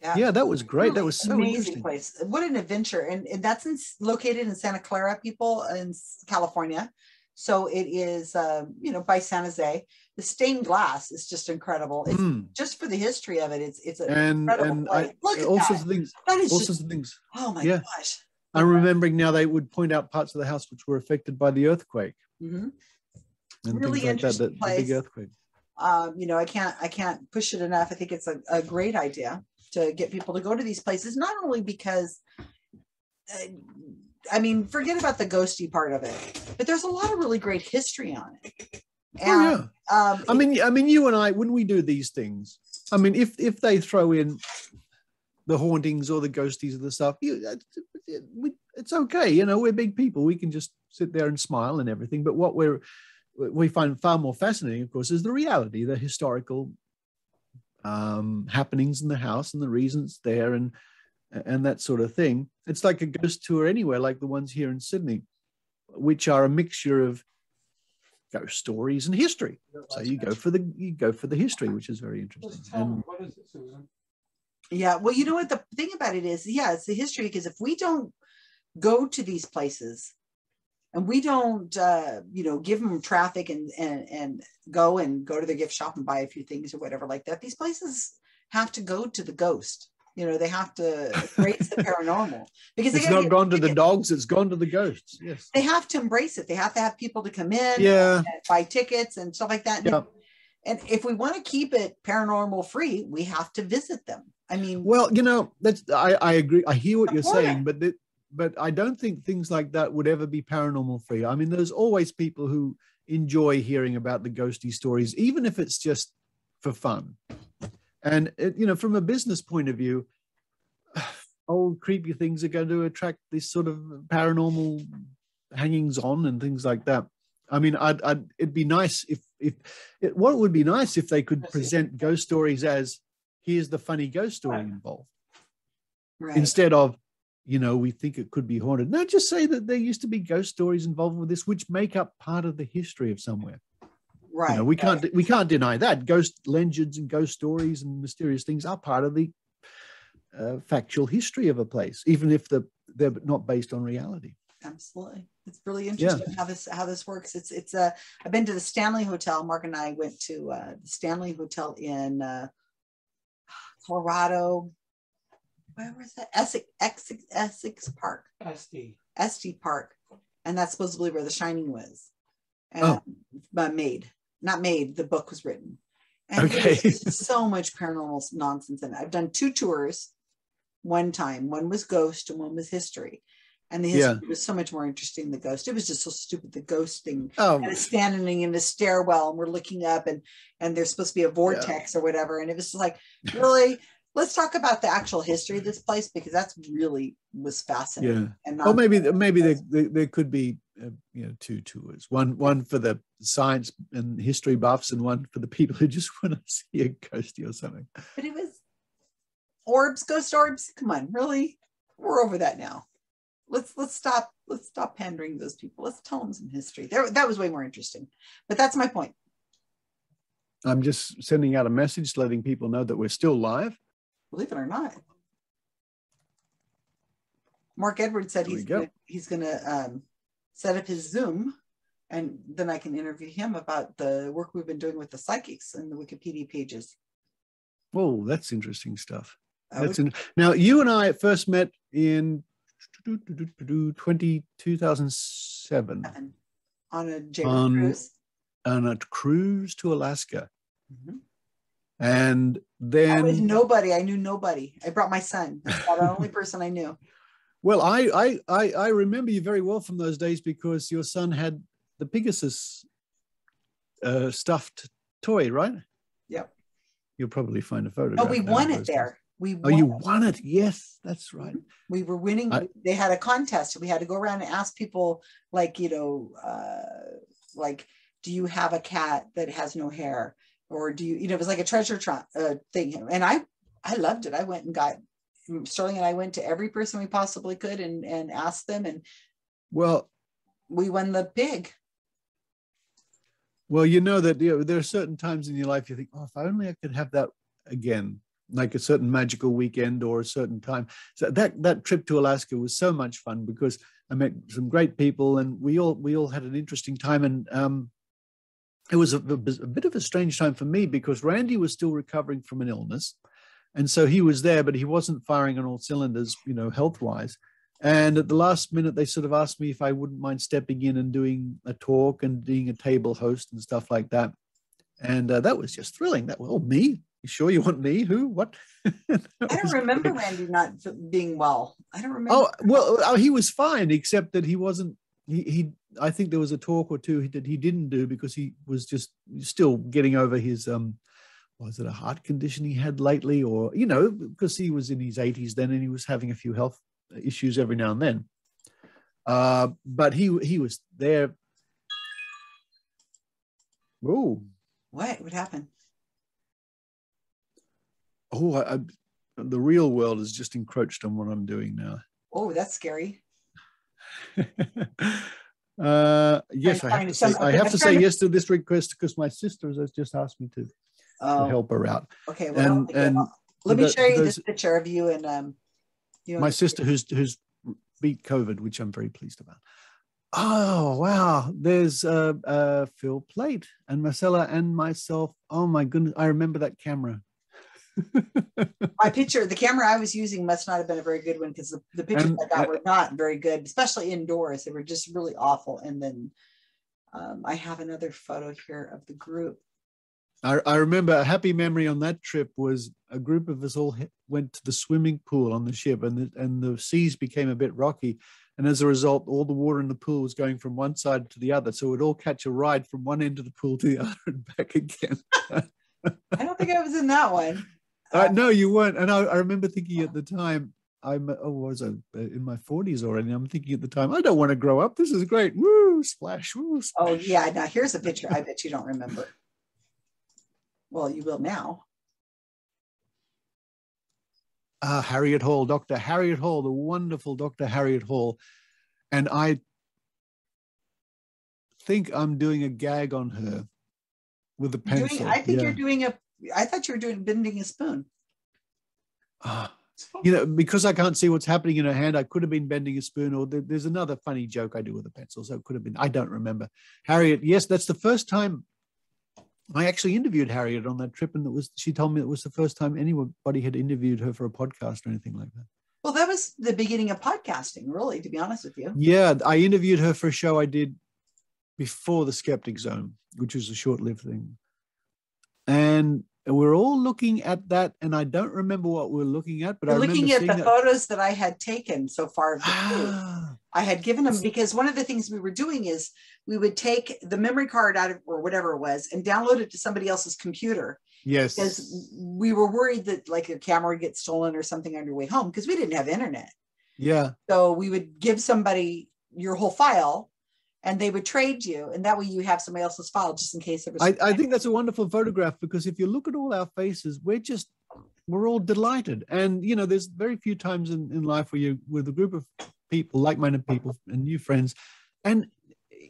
Yeah, yeah that was great. That was so amazing
place. What an adventure! And, and that's in, located in Santa Clara, people in California. So it is, uh, you know, by San Jose. The stained glass is just incredible. It's mm. just for the history of it. It's it's an
and, incredible and. I, Look at all that. sorts of things. That is all just, sorts of things.
Oh my yeah. gosh!
I'm remembering now they would point out parts of the house which were affected by the earthquake. Mm-hmm.
And really like interesting that, place. The big earthquake. Um, you know, I can't I can't push it enough. I think it's a, a great idea to get people to go to these places, not only because uh, I mean, forget about the ghosty part of it, but there's a lot of really great history on it. And,
oh yeah.
Um,
I mean, I mean, you and I, when we do these things, I mean, if if they throw in the hauntings or the ghosties of the stuff, you, it's okay. You know, we're big people. We can just sit there and smile and everything. But what we're we find far more fascinating, of course, is the reality, the historical um, happenings in the house and the reasons there, and and that sort of thing. It's like a ghost tour anywhere, like the ones here in Sydney, which are a mixture of ghost stories and history. So you go for the you go for the history, which is very interesting. And,
what is it, Susan?
Yeah, well, you know what the thing about it is, yeah, it's the history because if we don't go to these places and we don't uh, you know give them traffic and and and go and go to the gift shop and buy a few things or whatever like that, these places have to go to the ghost. You know, they have to embrace the paranormal (laughs) because
it's not gone to the dogs; it's gone to the ghosts. Yes,
they have to embrace it. They have to have people to come in,
yeah,
buy tickets and stuff like that.
Yeah.
And if we want to keep it paranormal free, we have to visit them. I mean,
well, you know, that's I, I agree. I hear what you're saying, but the, but I don't think things like that would ever be paranormal free. I mean, there's always people who enjoy hearing about the ghosty stories, even if it's just for fun. And it, you know, from a business point of view, (sighs) old creepy things are going to attract this sort of paranormal hangings on and things like that. I mean, I'd, I'd it'd be nice if if it, what would be nice if they could present ghost stories as here's the funny ghost story involved
right.
instead of you know we think it could be haunted. No, just say that there used to be ghost stories involved with this, which make up part of the history of somewhere.
Right.
You know, we can't we can't deny that ghost legends and ghost stories and mysterious things are part of the uh, factual history of a place, even if the, they're not based on reality.
Absolutely, it's really interesting yeah. how this how this works. It's it's a. Uh, I've been to the Stanley Hotel. Mark and I went to uh, the Stanley Hotel in uh, Colorado. Where was that? Essex, Essex, Essex Park.
Esty.
Esty Park, and that's supposedly where The Shining was. And oh. made, not made. The book was written. And
okay. (laughs)
so much paranormal nonsense in it. I've done two tours one time. One was ghost and one was history. And the history yeah. was so much more interesting than the ghost. It was just so stupid. The ghost thing.
Oh.
And it's standing in the stairwell and we're looking up and and there's supposed to be a vortex yeah. or whatever. And it was just like, really? Let's talk about the actual history of this place because that's really was fascinating.
Yeah. And oh, maybe maybe they, they, there could be uh, you know two tours. One one for the science and history buffs, and one for the people who just (laughs) want to see a ghosty or something.
But it was orbs, ghost orbs. Come on, really? We're over that now. Let's let's stop. Let's stop pandering those people. Let's tell them some history. There, that was way more interesting. But that's my point.
I'm just sending out a message letting people know that we're still live.
Believe it or not. Mark Edwards said he's gonna, he's going to um, set up his Zoom, and then I can interview him about the work we've been doing with the psychics and the Wikipedia pages.
Oh, that's interesting stuff. That's in, now you and I first met in 20, 2007
on a on, cruise.
On a cruise to Alaska. Mm-hmm. And then
I was nobody. I knew nobody. I brought my son. That's the only person I knew.
Well, I, I I I remember you very well from those days because your son had the Pegasus uh, stuffed toy, right?
Yep.
You'll probably find a photo.
Oh, we won it there. We
won. oh, you won it. Yes, that's right.
We were winning. I, they had a contest. We had to go around and ask people, like you know, uh, like, do you have a cat that has no hair, or do you, you know, it was like a treasure trunk uh, thing. And I, I loved it. I went and got Sterling and I went to every person we possibly could and and asked them, and
well,
we won the pig.
Well, you know that you know, there are certain times in your life you think, oh, if only I could have that again like a certain magical weekend or a certain time. So that that trip to Alaska was so much fun because I met some great people and we all we all had an interesting time and um, it was a, a, bit of a strange time for me because Randi was still recovering from an illness, and so he was there, but he wasn't firing on all cylinders, you know, health wise. And at the last minute, they sort of asked me if I wouldn't mind stepping in and doing a talk and being a table host and stuff like that. And uh, that was just thrilling. That well, me, you sure you want me? Who? What? (laughs)
I don't remember great. Randi not being well. I don't remember.
Oh well, oh, he was fine, except that he wasn't. He, he I think there was a talk or two that he didn't do because he was just still getting over his um, was it a heart condition he had lately, or you know, because he was in his 80s then and he was having a few health issues every now and then. Uh, but he he was there. Oh,
What? What happened?
oh, I, I, the real world has just encroached on what I'm doing now.
Oh, that's scary. (laughs)
uh, yes, I have say, I have to say yes to this request because my sister has just asked me to, to
Oh,
help her out.
okay. Well,
and- and
let me
the-
show you this picture of you and um. You
my
and-
sister who's who's beat COVID, which I'm very pleased about. Oh wow! There's uh, uh, Phil Plait and Marcella and myself. Oh my goodness! I remember that camera. (laughs)
my picture, the camera I was using must not have been a very good one because the, the pictures
And-
I got were not very good, especially indoors. They were just really awful. And then um, I have another photo here of the group.
I, I remember a happy memory on that trip was a group of us all went to the swimming pool on the ship, and the, and the seas became a bit rocky, and as a result, all the water in the pool was going from one side to the other, so we'd all catch a ride from one end of the pool to the (laughs) other and back again.
I don't think I was in that one.
Uh, no, you weren't. And I, I remember thinking at the time, I'm oh, was I in my 40s already? I'm thinking at the time, I don't want to grow up. This is great. Woo, splash, woo. Splash.
Oh yeah, now here's a picture. I bet you don't remember. Well, you will now.
Ah, Harriet Hall, Dr. Harriet Hall, the wonderful Dr. Harriet Hall. And I think I'm doing a gag on her with a pencil.
doing, I think
yeah.
you're doing a. I thought you were doing bending a spoon.
Ah, you know, because I can't see what's happening in her hand, I could have been bending a spoon, or there- there's another funny joke I do with a pencil. So it could have been, I don't remember. Harriet, yes, that's the first time I actually interviewed Harriet on that trip. And it was, she told me it was the first time anybody had interviewed her for a podcast or anything like that.
Well, that was the beginning of podcasting, really, to be honest with you.
Yeah, I interviewed her for a show I did before the Skeptic Zone, which was a short-lived thing. And we're all looking at that, and I don't remember what we're looking at, but
We're
I
looking at the
that.
photos that I had taken so far (gasps) of the group. I had given them because one of the things we were doing is we would take the memory card out of or whatever it was and download it to somebody else's computer
yes.
because we were worried that like your camera would get stolen or something on your way home because we didn't have internet.
Yeah.
So we would give somebody your whole file and they would trade you and that way you have somebody else's file just in case it was
I, I think that's a wonderful photograph because if you look at all our faces, we're just we're all delighted. And you know, there's very few times in, in life where you with a group of people, like-minded people and new friends, and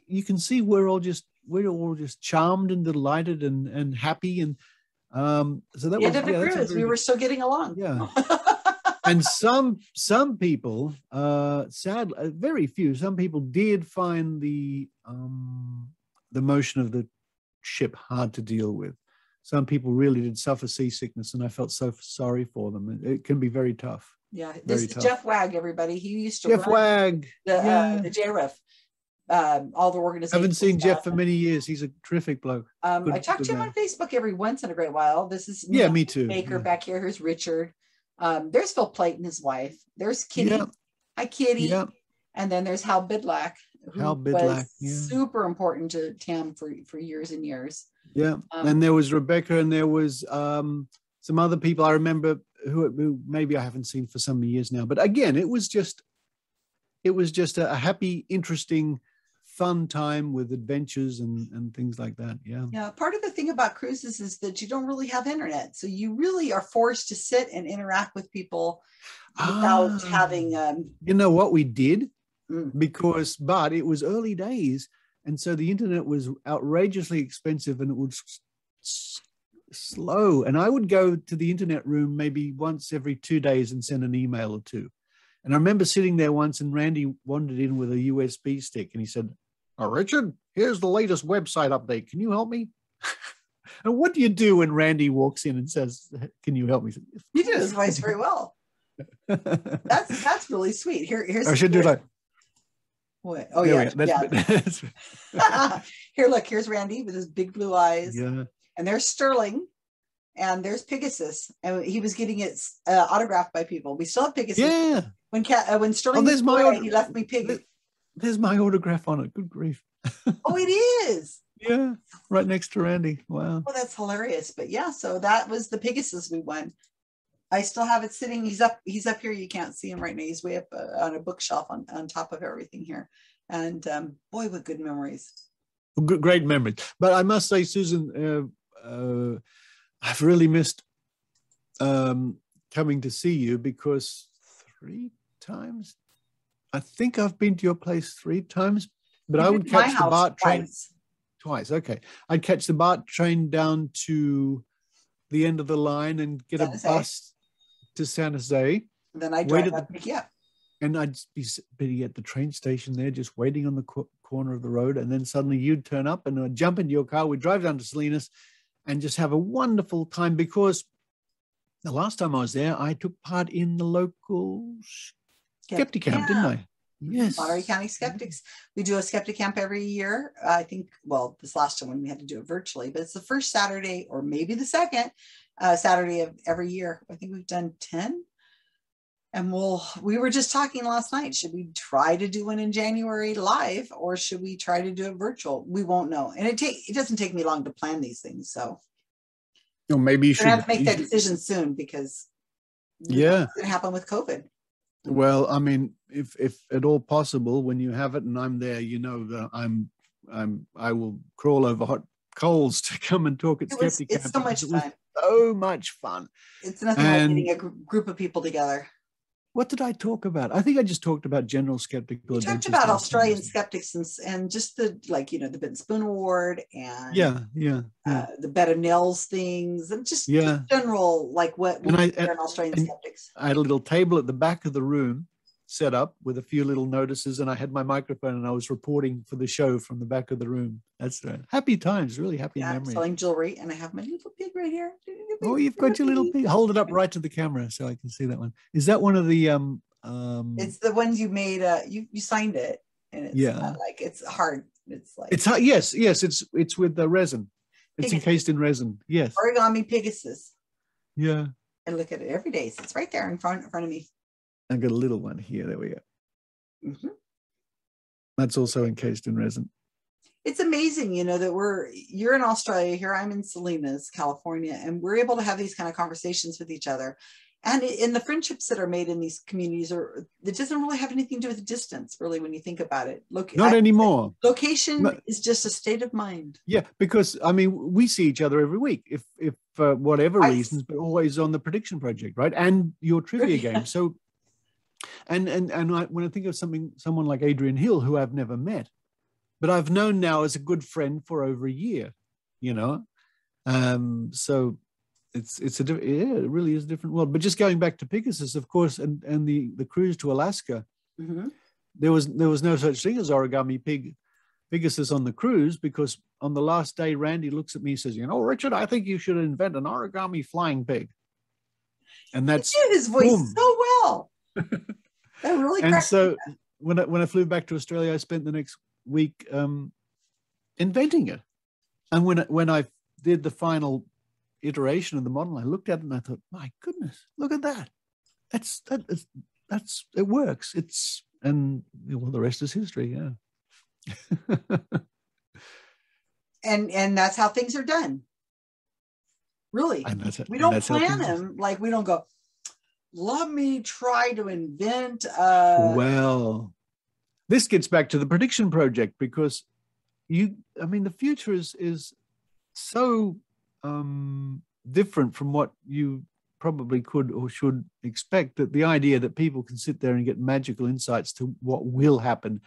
you can see we're all just we're all just charmed and delighted and and happy. And um so that
the
was
end of the
yeah,
cruise. We were still getting along.
yeah. (laughs) And some some people uh sad uh, very few some people did find the um the motion of the ship hard to deal with. Some people really did suffer seasickness and i felt so sorry for them. It, it can be very tough
yeah. This
Very
is
tough.
Jeff Wagg, everybody. He used to
jeff wagg
the,
yeah.
uh, the JREF, um, all the organizations.
I haven't seen jeff for many years he's a terrific bloke
Um,
Good-
I talk to him
man.
on Facebook every once in a great while. This is
yeah me too
Baker
yeah.
back here. Here's Richard. Um, there's Phil Plait and his wife. There's Kitty.
Yeah.
Hi, Kitty.
yeah
And then there's Hal Bidlack, who
Hal
was
yeah.
super important to TAM for, for years and years.
Yeah,
Um,
and there was Rebecca, and there was um, some other people I remember who, who maybe I haven't seen for some years now. But again, it was just, it was just a, happy, interesting, fun time with adventures and and things like that. Yeah,
Yeah, part of the thing about cruises is that you don't really have internet, so you really are forced to sit and interact with people without
Ah.
having. Um,
you know what we did
Mm.
because, but it was early days, and so the internet was outrageously expensive, and it s- slow. And I would go to the internet room maybe once every two days and send an email or two. And I remember sitting there once, and Randi wandered in with a USB stick, and he said, "Oh, Richard, here's the latest website update. Can you help me?" (laughs) and what do you do when Randi walks in and says, "Can you help me?"
you did his voice very well. (laughs) That's that's really sweet. Here, here's
I should do like.
what? Oh
there
yeah, yeah. (laughs) Here, look. Here's Randi with his big blue eyes,
yeah.
And there's Sterling, and there's Pegasus, and he was getting it uh, autographed by people. We still have Pegasus.
Yeah.
When Cat, uh, when Sterling
Oh, there's my
away, he left me Pig.
There's my autograph on it. Good grief. (laughs)
oh, it is.
Yeah, right next to Randi. Wow.
Oh, that's hilarious. But yeah, so that was the Pegasus we won. I still have it sitting. He's up. He's up here. You can't see him right now. He's way up uh, on a bookshelf on, on top of everything here. And um, boy, what good memories.
Great memories. But I must say, Susan, uh, I've really missed um, coming to see you because three times, I think I've been to your place three times, but I would catch the BART train twice. Okay, I'd catch the BART train down to the end of the line and get San a Jose. bus to San Jose.
then I drive up, you up.
And I'd be at the train station there, just waiting on the co- corner of the road. And then suddenly you'd turn up and I'd jump into your car. We'd drive down to Salinas and just have a wonderful time because the last time I was there, I took part in the local skeptic camp, didn't I?
Yes. Monterey County Skeptics. We do a skeptic camp every year. I think, well, this last one we had to do it virtually, but it's the first Saturday or maybe the second uh, Saturday of every year. I think we've done 10. And we'll, we were just talking last night. Should we try to do one in January live or should we try to do it virtual? We won't know. And it take it doesn't take me long to plan these things. So
no, maybe you should
have to make that decision soon because
yeah,
it happen with COVID.
Well, I mean, if if at all possible, when you have it and I'm there, you know that I'm I'm I will crawl over hot coals (laughs) to come and talk at it
was, It's so much fun.
So much fun.
It's nothing and, like getting a gr- group of people together
what did I talk about? I think I just talked about general skeptical.
You talked about Australian skeptics and, and just the like, you know, the Bent Spoon Award and
yeah, yeah,
yeah. Uh, the Betta Nels things and just, yeah. General like what and I, and, Australian skeptics.
I had a little table at the back of the room set up with a few little notices and I had my microphone and I was reporting for the show from the back of the room. That's right. Happy times, really happy yeah, memories.
I'm selling jewelry and I have my little pig right here.
Oh, you've got your little pig. Hold it up right to the camera so I can see that one. Is that one of the um um
It's the ones you made uh you you signed it and it's yeah. like it's hard. It's like
It's hard. Yes, yes, it's it's with the resin. It's Pegasus. encased in resin. Yes.
Origami Pegasus.
Yeah.
And look at it every day. So it's right there in front in front of me.
I've got a little one here. There we go. Mm-hmm. That's also encased in resin.
It's amazing, you know, that we're you're in Australia, here I'm in Salinas, California, and we're able to have these kind of conversations with each other. And in the friendships that are made in these communities are it doesn't really have anything to do with distance, really, when you think about it.
Look, not I, anymore.
Location no. is just a state of mind.
Yeah, because I mean, we see each other every week, if if for uh, whatever I, reasons, but always on the prediction project, right? And your trivia (laughs) game. So and and and I, when I think of something, someone like Adrian Hill, who I've never met, but I've known now as a good friend for over a year, you know, um, so it's it's a yeah, it really is a different world. But just going back to Pegasus, of course, and and the the cruise to Alaska, mm-hmm. there was there was no such thing as origami pig. Pegasus on the cruise because on the last day, Randi looks at me and says, "You know, Richard, I think you should invent an origami flying pig." And that's
his voice boom. so well. Really
and so when I, when I flew back to Australia, I spent the next week um, inventing it. And when when I did the final iteration of the model, I looked at it and I thought, my goodness, look at that. That's that is that's it works. It's and well, the rest is history. Yeah. (laughs)
and and that's how things are done. Really, we don't plan them like we don't go let me try to invent a
well this gets back to the prediction project because you i mean the future is is so um different from what you probably could or should expect that the idea that people can sit there and get magical insights to what will happen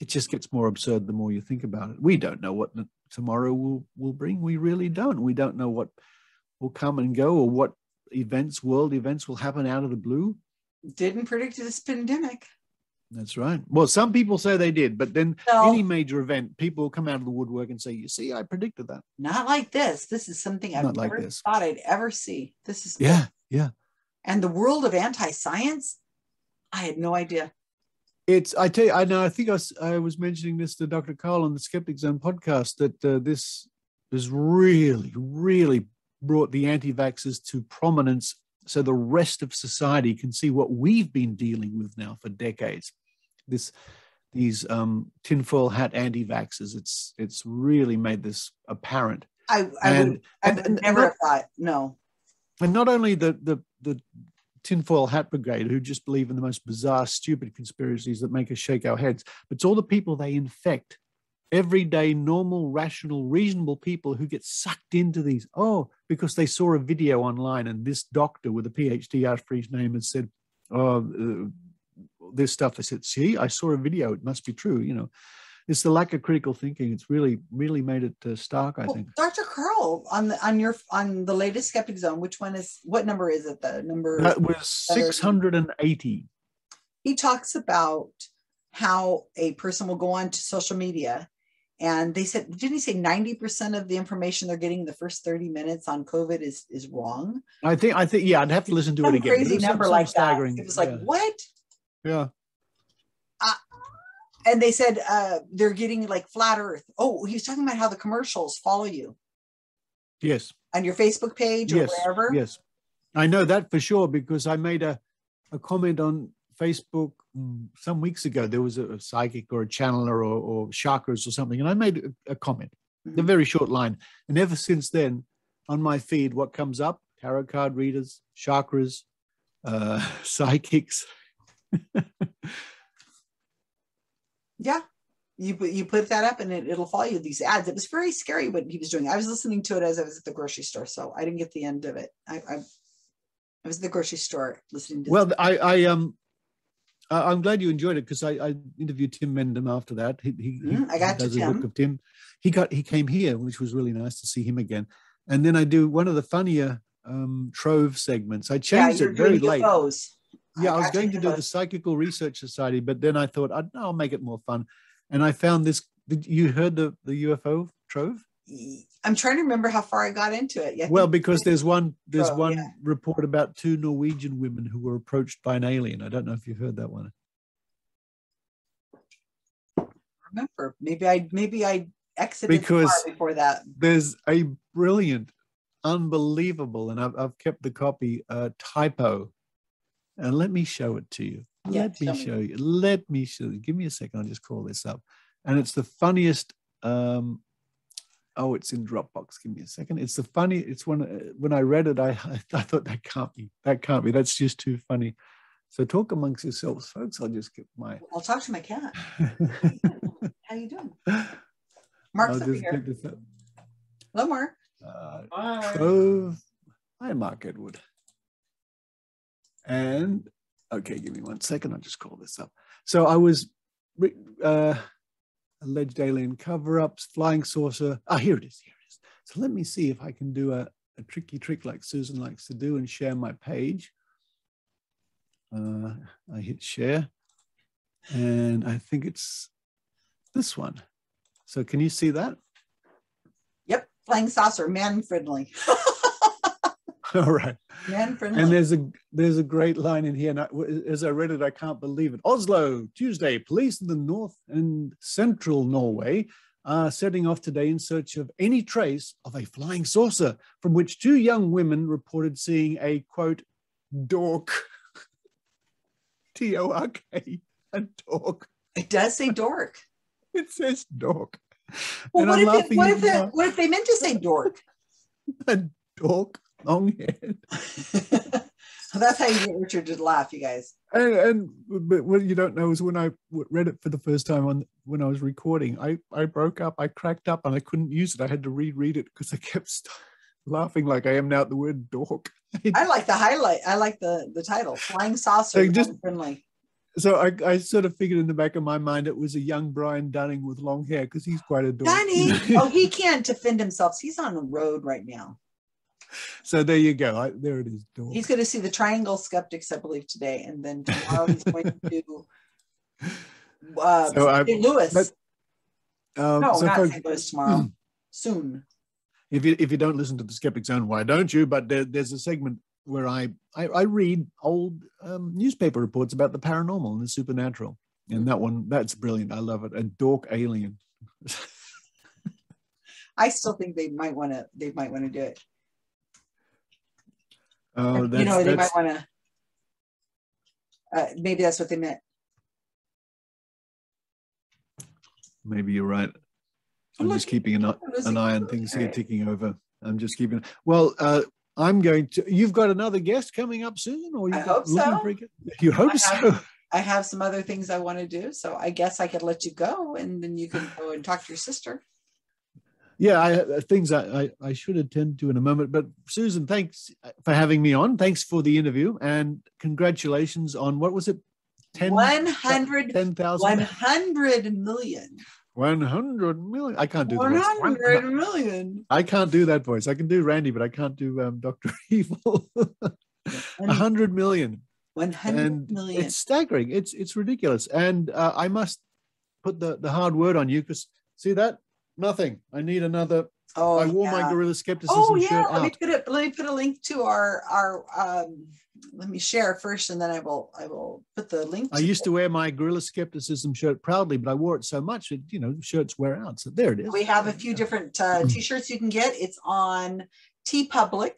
it just gets more absurd the more you think about it. We don't know what tomorrow will will bring. We really don't. We don't know what will come and go or what events, world events will happen out of the blue?
Didn't predict this pandemic.
That's right. Well, some people say they did, but then no. any major event, people come out of the woodwork and say, "You see, I predicted that."
Not like this. This is something I've Not never like thought I'd ever see. This is
yeah, yeah.
And the world of anti-science, I had no idea.
It's. I tell you, I know. I think I was, I was mentioning this to Dr. Karl on the Skeptic Zone podcast that uh, this is really, really brought the anti-vaxxers to prominence so the rest of society can see what we've been dealing with now for decades. This these um, tinfoil hat anti-vaxxers. It's it's really made this apparent.
I I
And-
would, I
and-
would
and
never
not-
thought. No.
And not only the the the tinfoil hat brigade who just believe in the most bizarre, stupid conspiracies that make us shake our heads, but it's all the people they infect. Everyday, normal, rational, reasonable people who get sucked into these. Oh, because they saw a video online and this doctor with a PhD after his name had said, "Oh, uh, this stuff." I said, "See, I saw a video. It must be true." You know, it's the lack of critical thinking. It's really, really made it uh, stark. I
Well,
think.
Dr. Karl on the on your on the latest Skeptic Zone, which one is what number is it? The number
That was six hundred and eighty.
he talks about how a person will go on to social media and they said didn't he say 90% of the information they're getting the first 30 minutes on covid is is wrong
I think I think yeah, I'd have to listen to
some
it again.
crazy
it was some-
number
some
like that
staggering.
it was like
yeah.
what
yeah.
and they said uh they're getting like flat earth oh he was talking about how the commercials follow you
Yes.
on your facebook page or
Yes.
wherever
Yes. I know that for sure because I made a, a comment on Facebook some weeks ago. There was a, a psychic or a channeler or, or chakras or something, and I made a, a comment, a
Mhm.
very short line. And ever since then, on my feed, what comes up? Tarot card readers, chakras, uh, (laughs) psychics. (laughs)
yeah you put you put that up and it, it'll follow you these ads it was very scary what he was doing i was listening to it as i was at the grocery store so i didn't get the end of it i i, I was at the grocery store listening to
Well, I, I um, I- I'm glad you enjoyed it because I, I interviewed Tim Mendham after that. He, he,
Mhm, I got
does a book
Tim.
of Tim. He got he came here, which was really nice to see him again. And then I do one of the funnier um, Trove segments. I changed
you're
it very late.
UFOs.
Yeah, I was going to do the Psychical Research Society, but then I thought I'd, I'll make it more fun. And I found this. Did you heard the the UFO Trove?
I'm trying to remember how far I got into it. Yeah,
Well, because there's one there's
Trove,
one
yeah.
report about two Norwegian women who were approached by an alien. I don't know if you've heard that one.
remember maybe I maybe I exited
Because-
before that.
there's a brilliant, unbelievable, and I've, I've kept the copy uh, typo. And let me show it to you.
Yeah,
let me
show me.
show you. Let me show you. Give me a second. I'll just call this up. And it's the funniest. Um, oh, it's in Dropbox. Give me a second. It's the funny. It's when uh, when I read it, I (laughs) I thought that can't be. That can't be. That's just too funny. So talk amongst yourselves, folks. I'll just get my.
I'll talk to my cat. (laughs) How you doing? Mark's
I'll
up
just
here.
pick this up.
Hello, Mark.
Uh,
Bye.
Trove. Hi, Mark Edward. And okay, give me one second. I'll just call this up. So I was uh, alleged alien cover-ups, flying saucer. Ah, here it is. Here it is. So let me see if I can do a, a tricky trick like Susan likes to do and share my page. Uh, I hit share, and I think it's this one. So can you see that?
Yep, flying saucer, man friendly. (laughs) (laughs)
All right.
friendly.
And there's a there's a great line in here. And I, as I read it, I can't believe it. Oslo, Tuesday. Police in the north and central Norway are setting off today in search of any trace of a flying saucer, from which two young women reported seeing a quote dork. (laughs) T O R K. A dork.
it does say dork. (laughs)
It says dork.
Well, what if, it, what, if it, what if they meant to say dork?
a dork, long head. (laughs) (laughs)
That's how you get Richard to laugh, you guys.
And, and but what you don't know is when I read it for the first time on when I was recording, I I broke up, I cracked up, and I couldn't use it. I had to reread it because I kept st- (laughs) laughing like I am now at the word dork.
I like the highlight. I like the the title, flying saucer,
Like, just-
friendly.
so I, I sort of figured in the back of my mind it was a young Brian Dunning with long hair because he's quite a dork.
Danny, oh, he can't defend himself. He's on the road right now. (laughs)
so there you go. I, there it is, dork.
He's going to see the Triangle Skeptics, I believe, today, and then tomorrow he's going (laughs) to uh,
So I-.
Louis.
that- Um,
no,
so
not
folks,
St. Louis tomorrow. (clears throat) Soon.
if you if you don't listen to the Skeptic Zone, why don't you? But there, there's a segment where I I, I read old um, newspaper reports about the paranormal and the supernatural, and that one that's brilliant. I love it. A dork alien. (laughs)
I still think they might want to. They might want to do it.
Oh, that's,
you know, they
that's-
might want to. Uh, maybe that's what they meant.
maybe you're right. I'm
Look,
just keeping an, eye- an eye on things here
Alright.
ticking over. I'm just keeping. Well, uh, I'm going to. You've got another guest coming up soon, or you
I hope so.
for a guest? You hope
I
so.
have- I have some other things I want to do, so I guess I could let you go, and then you can go and talk to your sister.
Yeah, I, uh, things I, I, I should attend to in a moment. But Susan, thanks for having me on. Thanks for the interview and congratulations on what was it? 10
One hundred,
10,000?
one hundred million.
100 million. I can't do the
One hundred million.
I can't do that voice. I can do Randi, but I can't do um, Dr. (laughs) Evil. A hundred million.
One hundred
and
million.
it's staggering. It's it's ridiculous. And uh, I must put the, the hard word on you because see that nothing. I need another.
Oh,
I wore my
yeah.
guerrilla skepticism
Oh yeah,
shirt
let me put it. Let me put a link to our our. um Let me share first, and then I will I will put the link.
I used to wear my guerrilla skepticism shirt proudly, but I wore it so much that you know shirts wear out. So there it is.
We have a few different uh,
Mm.
t-shirts you can get. It's on TeePublic,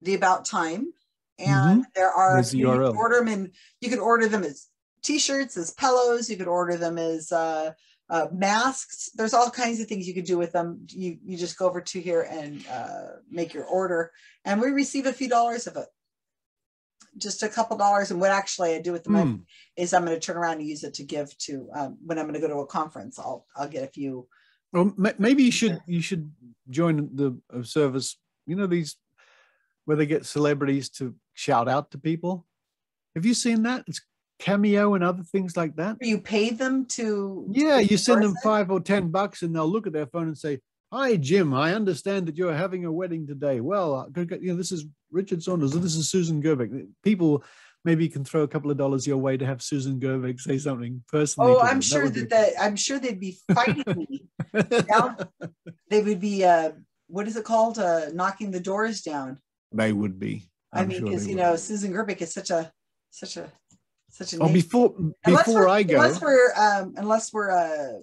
the About Time, and there are
Mm-hmm. The
you can order them and you could order them as t-shirts, as pillows. You could order them as uh, uh, masks. There's all kinds of things you could do with them. You you just go over to here and uh, make your order, and we receive a few dollars of it. Just a couple dollars, and what actually I do with the money
Hmm.
is I'm going to turn around and use it to give to um, when I'm going to go to a conference. I'll I'll get a few
Well, ma- maybe you should you should join the uh, service. You know these where they get celebrities to shout out to people. Have you seen that? It's cameo and other things like that.
you pay them to
Yeah, you send them five or ten bucks, and they'll look at their phone and say, "Hi, Jim. I understand that you're having a wedding today. Well, uh, you know, this is Richard Saunders. and This is Susan Gerbic. People." Maybe you can throw a couple of dollars your way to have Susan Gerbic say something personally.
oh i'm sure that,
be-
that i'm sure they'd be fighting me (laughs) down. they would be uh what is it called uh knocking the doors down
they would be.
i
I'm
mean
sure
because
they
you
would.
know susan gerbic is such a such a such a
Oh,
name.
before before I go,
unless we're um unless we're uh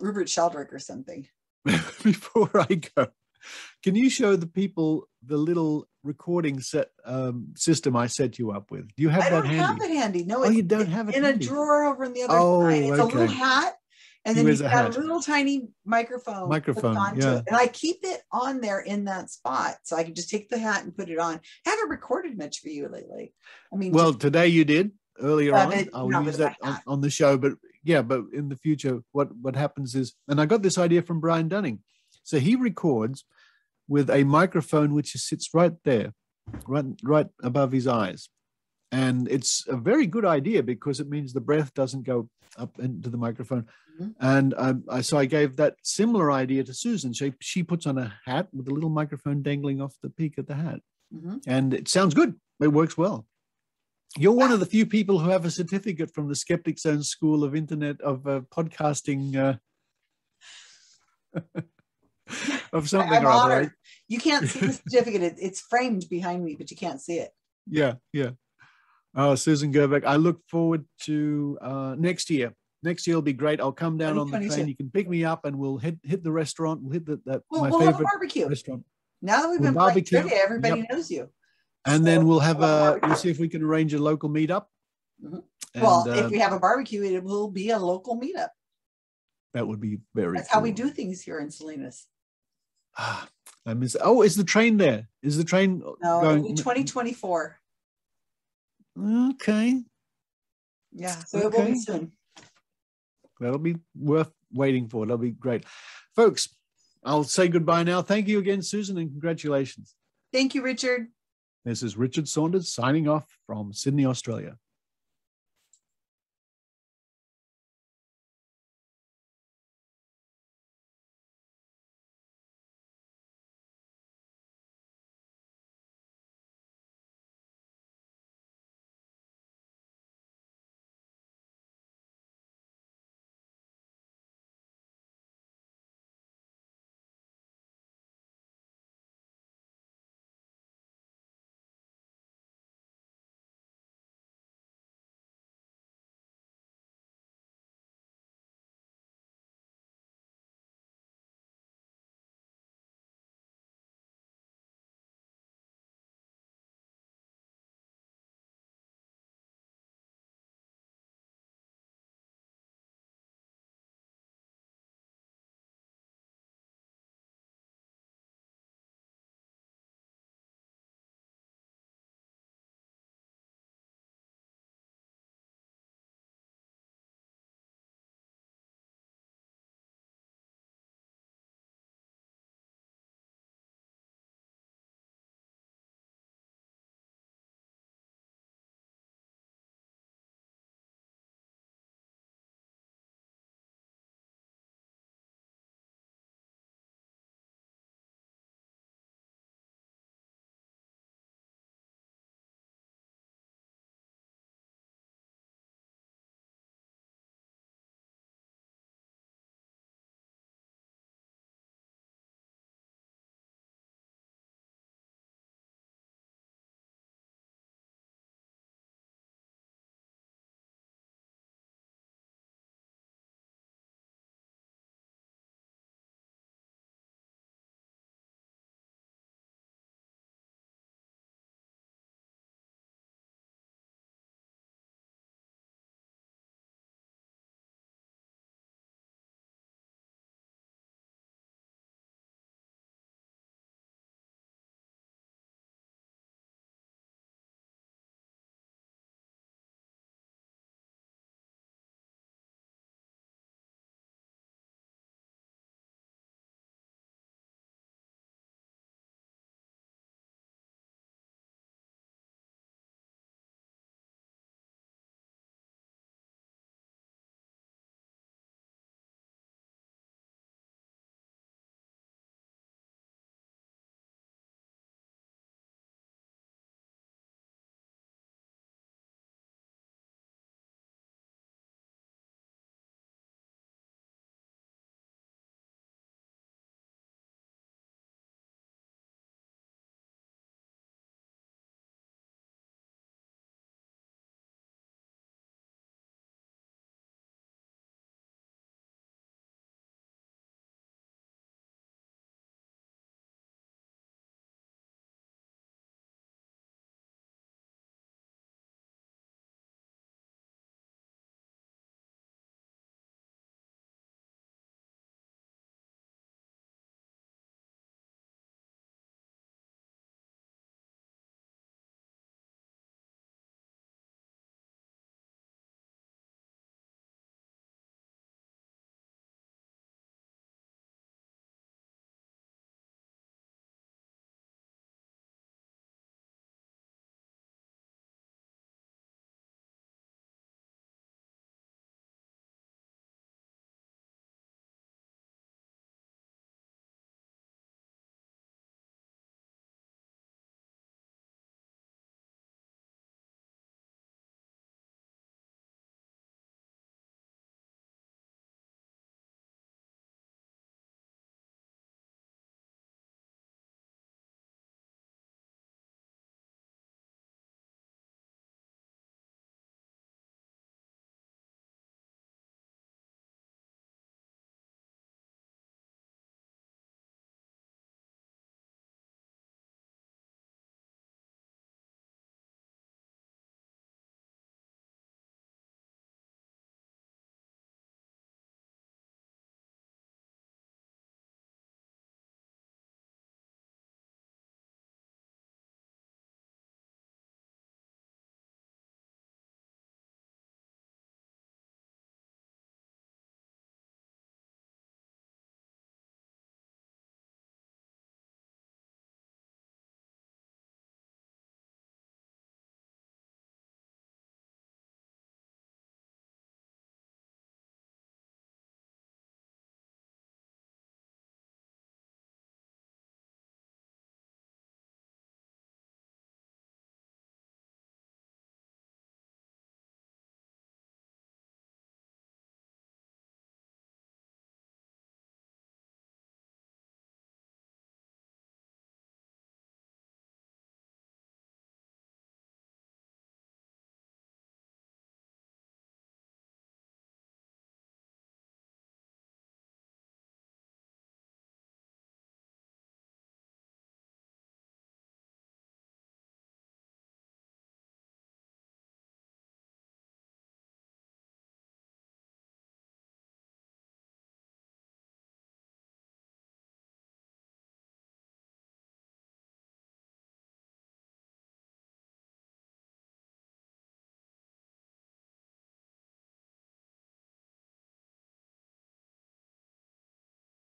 rupert sheldrake or something (laughs)
before I go, can you show the people the little recording set um, system I set you up with? Do you have
i
that
don't
handy?
have it handy no
Oh, you don't have it
in
handy.
a drawer over on the other
Oh,
side it's a little hat and
He
then you've
a
got
hat.
a little tiny microphone
Microphone,
onto
yeah.
it. and i keep it on there in that spot so i can just take the hat and put it on I haven't recorded much for you lately i mean
Well,
just-
today you did earlier on. I'll
not
use that on, on the show, but yeah, but in the future, what what happens is, and I got this idea from Brian Dunning. So he records with a microphone which sits right there, right right above his eyes, and it's a very good idea because it means the breath doesn't go up into the microphone.
Mhm.
And um, I so I gave that similar idea to Susan. She she puts on a hat with a little microphone dangling off the peak of the hat
Mhm.
and it sounds good. It works well. You're one of the few people who have a certificate from the Skeptic Zone School of Internet of uh, Podcasting uh, (laughs) of something
I'm
or other. right?
You can't see the (laughs) certificate. It, it's framed behind me, but you can't see it.
Yeah, yeah. Oh, Susan Gerbic, I look forward to uh, next year. Next year will be great. I'll come down on the
2022.
train. You can pick me up, and we'll hit hit the restaurant. We'll hit the, that
Well,
my
we'll
favorite
barbecue.
restaurant,
Now that we've
We'll
been
barbecue.
trivia, everybody
Yep.
knows you.
And then we'll have a. We'll see if we can arrange a local meetup.
Mhm.
And,
well,
uh,
if we have a barbecue, it will be a local meetup.
that would be very.
That's how we do things here in Salinas.
Ah, I miss. Oh, is the train there? Is the train
No,
going?
2024.
Okay,
Yeah, so it will
Okay.
be soon.
that'll be worth waiting for. That'll be great, folks. I'll say goodbye now. Thank you again, Susan, and congratulations.
Thank you, Richard.
This is Richard Saunders signing off from Sydney, Australia.